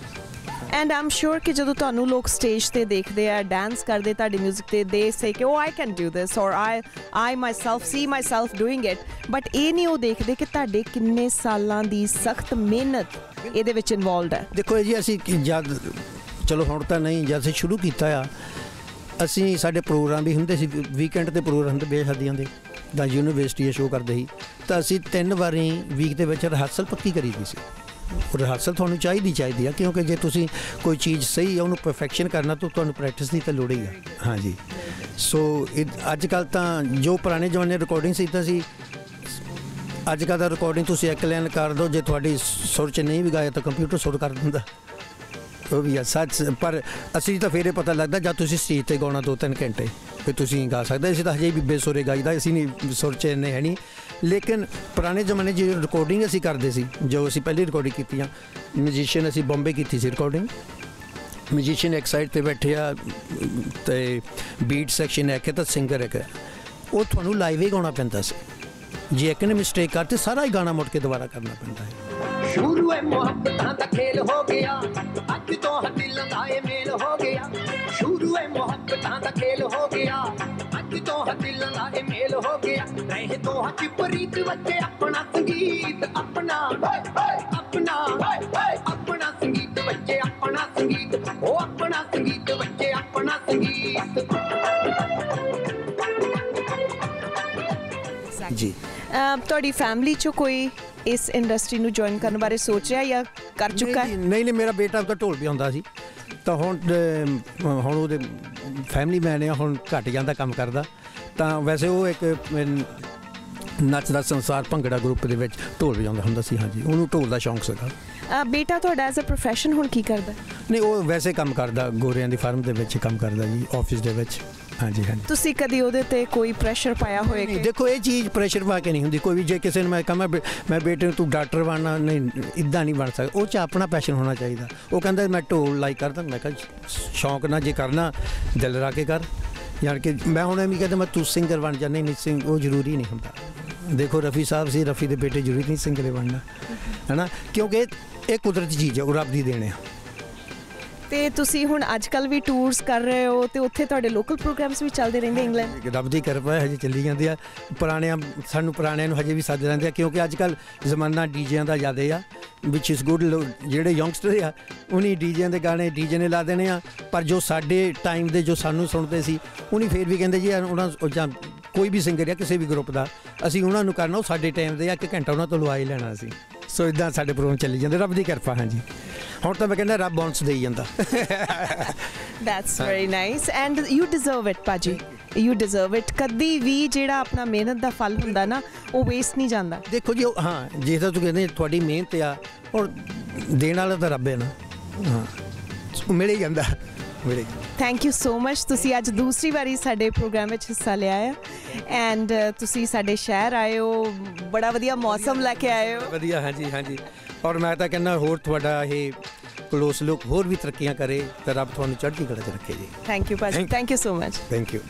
ਐਂਡ ਆਮ ਸ਼ੋਰ ਕਿ ਜਦੋਂ ਤੁਹਾਨੂੰ ਲੋਕ ਸਟੇਜ ਤੇ ਦੇਖਦੇ ਆ ਡਾਂਸ ਕਰਦੇ ਤੁਹਾਡੀ 뮤직 ਤੇ ਦੇ ਸੇ ਕਿ oh I can do this or I I myself see myself doing it but ਇਹ ਨਹੀਂ ਉਹ ਦੇਖਦੇ ਕਿ ਤੁਹਾਡੇ ਕਿੰਨੇ ਸਾਲਾਂ ਦੀ ਸਖਤ ਮਿਹਨਤ ਇਹਦੇ ਵਿੱਚ ਇਨਵੋਲਡ ਹੈ ਦੇਖੋ ਜੀ ਅਸੀਂ ਕਿ ਜਦ ਚਲੋ ਹੁਣ ਤਾਂ ਨਹੀਂ ਜਦ ਅਸੀਂ ਸ਼ੁਰੂ ਕੀਤਾ ਆ ਅਸੀਂ ਸਾਡੇ ਪ੍ਰੋਗਰਾਮ ਵੀ ਹੁੰਦੇ ਸੀ ਵੀਕਐਂਡ ਤੇ ਪ੍ਰੋਗਰਾਮ ਹੁੰਦੇ ਬੇਹੱਦੀਆਂ ਦੇ ਤਾਂ ਯੂਨੀਵਰਸਿਟੀ ਸ਼ੋਅ ਕਰਦੇ ਸੀ ਤਾਂ ਅਸੀਂ ਤਿੰਨ ਵਾਰੀ ਵੀਕ ਦੇ ਵਿੱਚ ਰਿਹਰਸਲ ਪੱਕੀ ਕਰੀ ਦੀ ਸੀ ਰਿਹਰਸਲ ਤੁਹਾਨੂੰ ਚਾਹੀਦੀ ਚਾਹੀਦੀ ਆ, ਕਿਉਂਕਿ ਜੇ ਤੁਸੀਂ ਕੋਈ ਚੀਜ਼ ਸਹੀ ਹੈ ਉਹਨੂੰ ਪਰਫੈਕਸ਼ਨ ਕਰਨਾ, ਤਾਂ ਤੁਹਾਨੂੰ ਪ੍ਰੈਕਟਿਸ ਦੀ ਤਾਂ ਲੋੜ ਹੀ ਆ। ਹਾਂਜੀ। ਸੋ ਅੱਜ ਕੱਲ ਤਾਂ ਜੋ ਪੁਰਾਣੇ ਜ਼ਮਾਨੇ ਰਿਕਾਰਡਿੰਗ ਸੀ, ਤਾਂ ਸੀ ਅੱਜ ਕੱਲ ਦਾ ਰਿਕਾਰਡਿੰਗ ਤੁਸੀਂ ਇੱਕ ਲਾਈਨ ਕਰ ਦਿਓ ਜੇ ਤੁਹਾਡੀ ਸੁਰ ਚ ਨਹੀਂ ਵੀ ਗਾਇਆ, ਤਾਂ ਕੰਪਿਊਟਰ ਸੁਰ ਕਰ ਦਿੰਦਾ। ਉਹ ਵੀ ਆ, ਸੱਚ, ਪਰ ਅਸੀਂ ਤਾਂ ਫੇਰ ਇਹ ਪਤਾ ਲੱਗਦਾ, ਜਦ ਤੁਸੀਂ ਸਟੇਜ ਤੇ ਗਾਉਣਾ ਦੋ ਤਿੰਨ ਘੰਟੇ। ਫਿਰ ਤੁਸੀਂ ਗਾ ਸਕਦੇ ਅਸੀਂ ਤਾਂ ਹਜੇ ਵੀ ਬੇਸੁਰੇ ਗਾਈਦਾ, ਅਸੀਂ ਨਹੀਂ ਸੁਰ ਚ ਇੰਨੇ ਹੈ ਨਹੀਂ। ਲੇਕਿਨ ਪੁਰਾਣੇ ਜ਼ਮਾਨੇ 'ਚ ਜਿਹੜੀ ਰਿਕਾਰਡਿੰਗ ਅਸੀਂ ਕਰਦੇ ਸੀ, ਜੋ ਅਸੀਂ ਪਹਿਲੀ ਰਿਕਾਰਡਿੰਗ ਕੀਤੀਆਂ ਮਿਊਜ਼ੀਸ਼ੀਅਨ ਅਸੀਂ ਬੰਬੇ ਕੀਤੀ ਸੀ ਰਿਕਾਰਡਿੰਗ ਮਿਊਜ਼ੀਸ਼ੀਅਨ ਇੱਕ ਸਾਈਡ ਤੇ ਬੈਠੇ ਆ, ਤੇ ਬੀਟ ਸੈਕਸ਼ਨ ਹੈ ਕਿ ਤਾਂ ਸਿੰਗਰ ਹੈ। ਉਹ ਤੁਹਾਨੂੰ ਲਾਈਵ ਹੀ ਗਾਉਣਾ ਪੈਂਦਾ ਸੀ। ਜੇ ਇੱਕ ਨੇ ਮਿਸਟੇਕ ਕਰਤੀ, ਸਾਰਾ ਹੀ ਗਾਣਾ ਮੁੜ ਕੇ ਦੁਬਾਰਾ ਕਰਨਾ ਪੈਂਦਾ ਹੈ। ਸ਼ੁਰੂ ਹੈ ਮੁਹੱਬਤਾਂ ਦਾ ਖੇਲ ਹੋ ਗਿਆ, ਅੱਜ ਤੋਂ ਦਿਲਾਂ ਦਾ ਇਹ ਮੇਲ ਹੋ ਗਿਆ। ਹੈ ਮੁਹੱਬਤਾਂ ਦਾ ਖੇਲ ਹੋ ਗਿਆ। ਅੱਜ ਤੋਂ ਦਿਲਾਂ ਦਾ ਇਹ ਮੇਲ ਹੋ ਗਿਆ। ਰਹਿ ਤੋਂ ਹੱਥ ਪ੍ਰੀਤ ਬੱਚੇ ਆਪਣਾ ਸੰਗੀਤ ਆਪਣਾ ਆਪਣਾ ਆਪਣਾ ਸੰਗੀਤ ਬੱਚੇ ਆਪਣਾ ਸੰਗੀਤ। ਉਹ ਆਪਣਾ ਸੰਗੀਤ ਬੱਚੇ ਆਪਣਾ ਸੰਗੀਤ। ਜੀ। ਤੁਹਾਡੀ ਫੈਮਿਲੀ ਚੋਂ ਕੋਈ ਇਸ ਇੰਡਸਟਰੀ ਨੂੰ ਜੁਆਇਨ ਕਰਨ ਬਾਰੇ ਸੋਚ ਰਿਹਾ ਜਾਂ ਕਰ ਚੁੱਕਾ ਹੈ? ਨਹੀਂ ਨਹੀਂ ਮੇਰਾ ਬੇਟਾ ਤਾਂ ਢੋਲ ਵੀ ਆਉਂਦਾ ਸੀ। ਤਾਂ ਹੁਣ ਹੁਣ ਉਹਦੇ ਫੈਮਿਲੀ ਮੈਨ ਆ ਹੁਣ ਘਟ ਜਾਂਦਾ ਕੰਮ ਕਰਦਾ। ਤਾਂ ਵੈਸੇ ਉਹ ਇੱਕ ਨੱਚਦਾ ਸੰਸਾਰ ਭੰਗੜਾ ਗਰੁੱਪ ਦੇ ਵਿੱਚ ਢੋਲ ਵਜਾਉਂਦਾ ਹੁੰਦਾ ਸੀ ਹਾਂਜੀ। ਉਹਨੂੰ ਢੋਲ ਦਾ ਸ਼ੌਂਕ ਸੀਗਾ। ਬੇਟਾ ਤੁਹਾਡਾ ਐਜ਼ ਅ ਪ੍ਰੋਫੈਸ਼ਨ ਹੁਣ ਕੀ ਕਰਦਾ? ਨਹੀਂ ਉਹ ਵੈਸੇ ਕੰਮ ਕਰਦਾ ਗੋਰਿਆਂ ਦੀ ਫਾਰਮ ਦੇ ਵਿੱਚ ਕੰਮ ਕਰਦਾ ਜੀ ਆਫਿਸ ਦੇ ਵਿੱਚ। ਹਾਂਜੀ ਹਾਂਜੀ। ਤੁਸੀਂ ਕਦੀ ਉਹਦੇ ਤੇ ਕੋਈ ਪ੍ਰੈਸ਼ਰ ਪਾਇਆ ਹੋਏ ਨਹੀਂ ਕਿ ਦੇਖੋ ਇਹ ਚੀਜ਼ ਪ੍ਰੈਸ਼ਰ ਪਾ ਕੇ ਨਹੀਂ ਹੁੰਦੀ। ਕੋਈ ਵੀ ਜੇ ਕਿਸੇ ਨੂੰ ਮੈਂ ਕਹਾਂ ਮੈਂ ਮੈਂ ਬੇਟੇ ਨੂੰ ਤੂੰ ਡਾਕਟਰ ਬਣਨਾ ਨਹੀਂ ਇਦਾਂ ਨਹੀਂ ਬਣ ਸਕਦਾ। ਉਹ ਚ ਆਪਣਾ ਪੈਸ਼ਨ ਹੋਣਾ ਚਾਹੀਦਾ। ਉਹ ਕਹਿੰਦਾ ਮੈਂ ਢੋਲ ਲਾਈਕ ਕਰਦਾ। ਮੈਂ ਕਿਹਾ ਸ਼ੌਂਕ ਨਾਲ ਜੇ ਕਰਨਾ ਦਿਲ ਲਾ ਕੇ ਕਰ। ਯਾਨੀ ਕਿ ਮੈਂ ਹੁਣ ਐਵੇਂ ਕਹਿੰਦਾ ਮੈਂ ਤੂੰ ਸਿੰਗਰ ਬਣ ਜਾ। ਨਹੀਂ ਨਹੀਂ ਸਿੰਗ ਉਹ ਜ਼ਰੂਰੀ ਨਹੀਂ ਹੁੰਦਾ। ਦੇਖੋ ਰਫੀ ਸਾਹਿਬ ਸੀ ਰਫੀ ਦੇ ਬੇਟੇ ਜ਼ਰੂਰੀ ਨਹੀਂ ਸਿੰਗਰ ਬਣਨਾ। ਹੈਨਾ? ਕਿਉਂਕਿ ਇਹ- ਇਹ ਕੁਦਰਤੀ ਚੀਜ਼ ਹੈ ਉਹ ਰੱਬ ਦੀ ਦੇਣ ਹੈ ਤੇ ਤੁਸੀਂ ਹੁਣ ਅੱਜ ਕੱਲ ਵੀ ਟੂਰਸ ਕਰ ਰਹੇ ਹੋ ਤੇ ਉੱਥੇ ਤੁਹਾਡੇ ਲੋਕਲ ਪ੍ਰੋਗਰਾਮਸ ਵੀ ਚੱਲਦੇ ਰਹਿੰਦੇ ਇੰਗਲੈਂਡ ਰੱਬ ਦੀ ਕਿਰਪਾ ਹੈ, ਹਜੇ ਚੱਲੀ ਜਾਂਦੀ ਆ। ਪੁਰਾਣਿਆਂ, ਸਾਨੂੰ ਪੁਰਾਣਿਆਂ ਨੂੰ ਹਜੇ ਵੀ ਸੱਦ ਰਹਿੰਦੇ ਆ, ਕਿਉਂਕਿ ਅੱਜ ਕੱਲ ਜ਼ਮਾਨਾ ਡੀਜਿਆਂ ਦਾ ਜ਼ਿਆਦਾ ਆ ਵਿਚ ਇਜ਼ ਗੁੱਡ ਜਿਹੜੇ ਯੰਗਸਟਰ ਆ ਉਨੀ ਡੀਜਿਆਂ ਦੇ ਗਾਣੇ ਡੀਜੇ ਨੇ ਲਾ ਦੇਣੇ ਆ, ਪਰ ਜੋ ਸਾਡੇ ਟਾਈਮ ਦੇ ਜੋ ਸਾਨੂੰ ਸੁਣਦੇ ਸੀ ਉਨੀ ਫੇਰ ਵੀ ਕਹਿੰਦੇ ਜੀ, ਉਹਨਾਂ ਜਾਂ ਕੋਈ ਵੀ ਸਿੰਗਰ ਆ, ਕਿਸੇ ਵੀ ਗਰੁੱਪ ਦਾ, ਅਸੀਂ ਉਹਨਾਂ ਨੂੰ ਕਰਨਾ, ਉਹ ਸਾਡੇ ਟਾਈਮ ਦੇ ਆ, ਇੱਕ ਘੰਟਾ ਉਹਨਾਂ ਤੋਂ ਲਵਾ ਹੀ ਲੈਣਾ ਸੀ ਸੋ ਇਦਾਂ ਸਾਡੇ ਪ੍ਰੋਗਰਾਮ ਚੱਲੀ ਜਾਂਦੇ ਰੱਬ ਦੀ ਕਿਰਪਾ ਹਾਂਜੀ। ਹੁਣ ਤਾਂ ਮੈਂ ਕਹਿੰਦਾ ਰੱਬ ਬੌਂਸ ਦੇਈ ਜਾਂਦਾ। That's very nice and you deserve it ਪਾਜੀ ਯੂ ਡਿਜ਼ਰਵ ਇਟ ਕਦੀ ਵੀ ਜਿਹੜਾ ਆਪਣਾ ਮਿਹਨਤ ਦਾ ਫਲ ਹੁੰਦਾ ਨਾ ਉਹ ਵੇਸਟ ਨਹੀਂ ਜਾਂਦਾ। ਦੇਖੋ ਜੀ ਹਾਂ ਜੇ ਤਾਂ ਤੂੰ ਕਹਿੰਦੇ ਤੁਹਾਡੀ ਮਿਹਨਤ ਆ ਔਰ ਦੇਣ ਵਾਲਾ ਤਾਂ ਰੱਬ ਹੈ ਨਾ। ਹਾਂ ਮਿਲ ਹੀ ਜਾਂਦਾ। ਥੈਂਕ ਯੂ ਸੋ ਮਚ ਤੁਸੀਂ ਅੱਜ ਦੂਸਰੀ ਵਾਰੀ ਸਾਡੇ ਪ੍ਰੋਗਰਾਮ ਵਿੱਚ ਹਿੱਸਾ ਲਿਆ ਹੈ। ਐਂਡ ਤੁਸੀਂ ਸਾਡੇ ਸ਼ਹਿਰ ਆਏ ਹੋ। ਬੜਾ ਵਧੀਆ ਮੌਸਮ ਲੈ ਕੇ ਆਏ ਹੋ। ਵਧੀਆ ਹਾਂਜੀ ਹਾਂਜੀ। ਔਰ ਮੈਂ ਤਾਂ ਕਹਿੰਦਾ ਹੋਰ ਤੁਹਾਡਾ ਇਹ ਕਲੋਸ ਲੁੱਕ ਹੋਰ ਵੀ ਤਰੱਕੀਆਂ ਕਰੇ ਤਾਂ ਰੱਬ ਤੁਹਾਨੂੰ ਚੜ੍ਹਦੀ ਕਲਾ ਚ ਰੱਖੇ ਜੀ। ਥੈਂਕ ਯੂ ਪਾਜੀ Thank- thank you so much thank you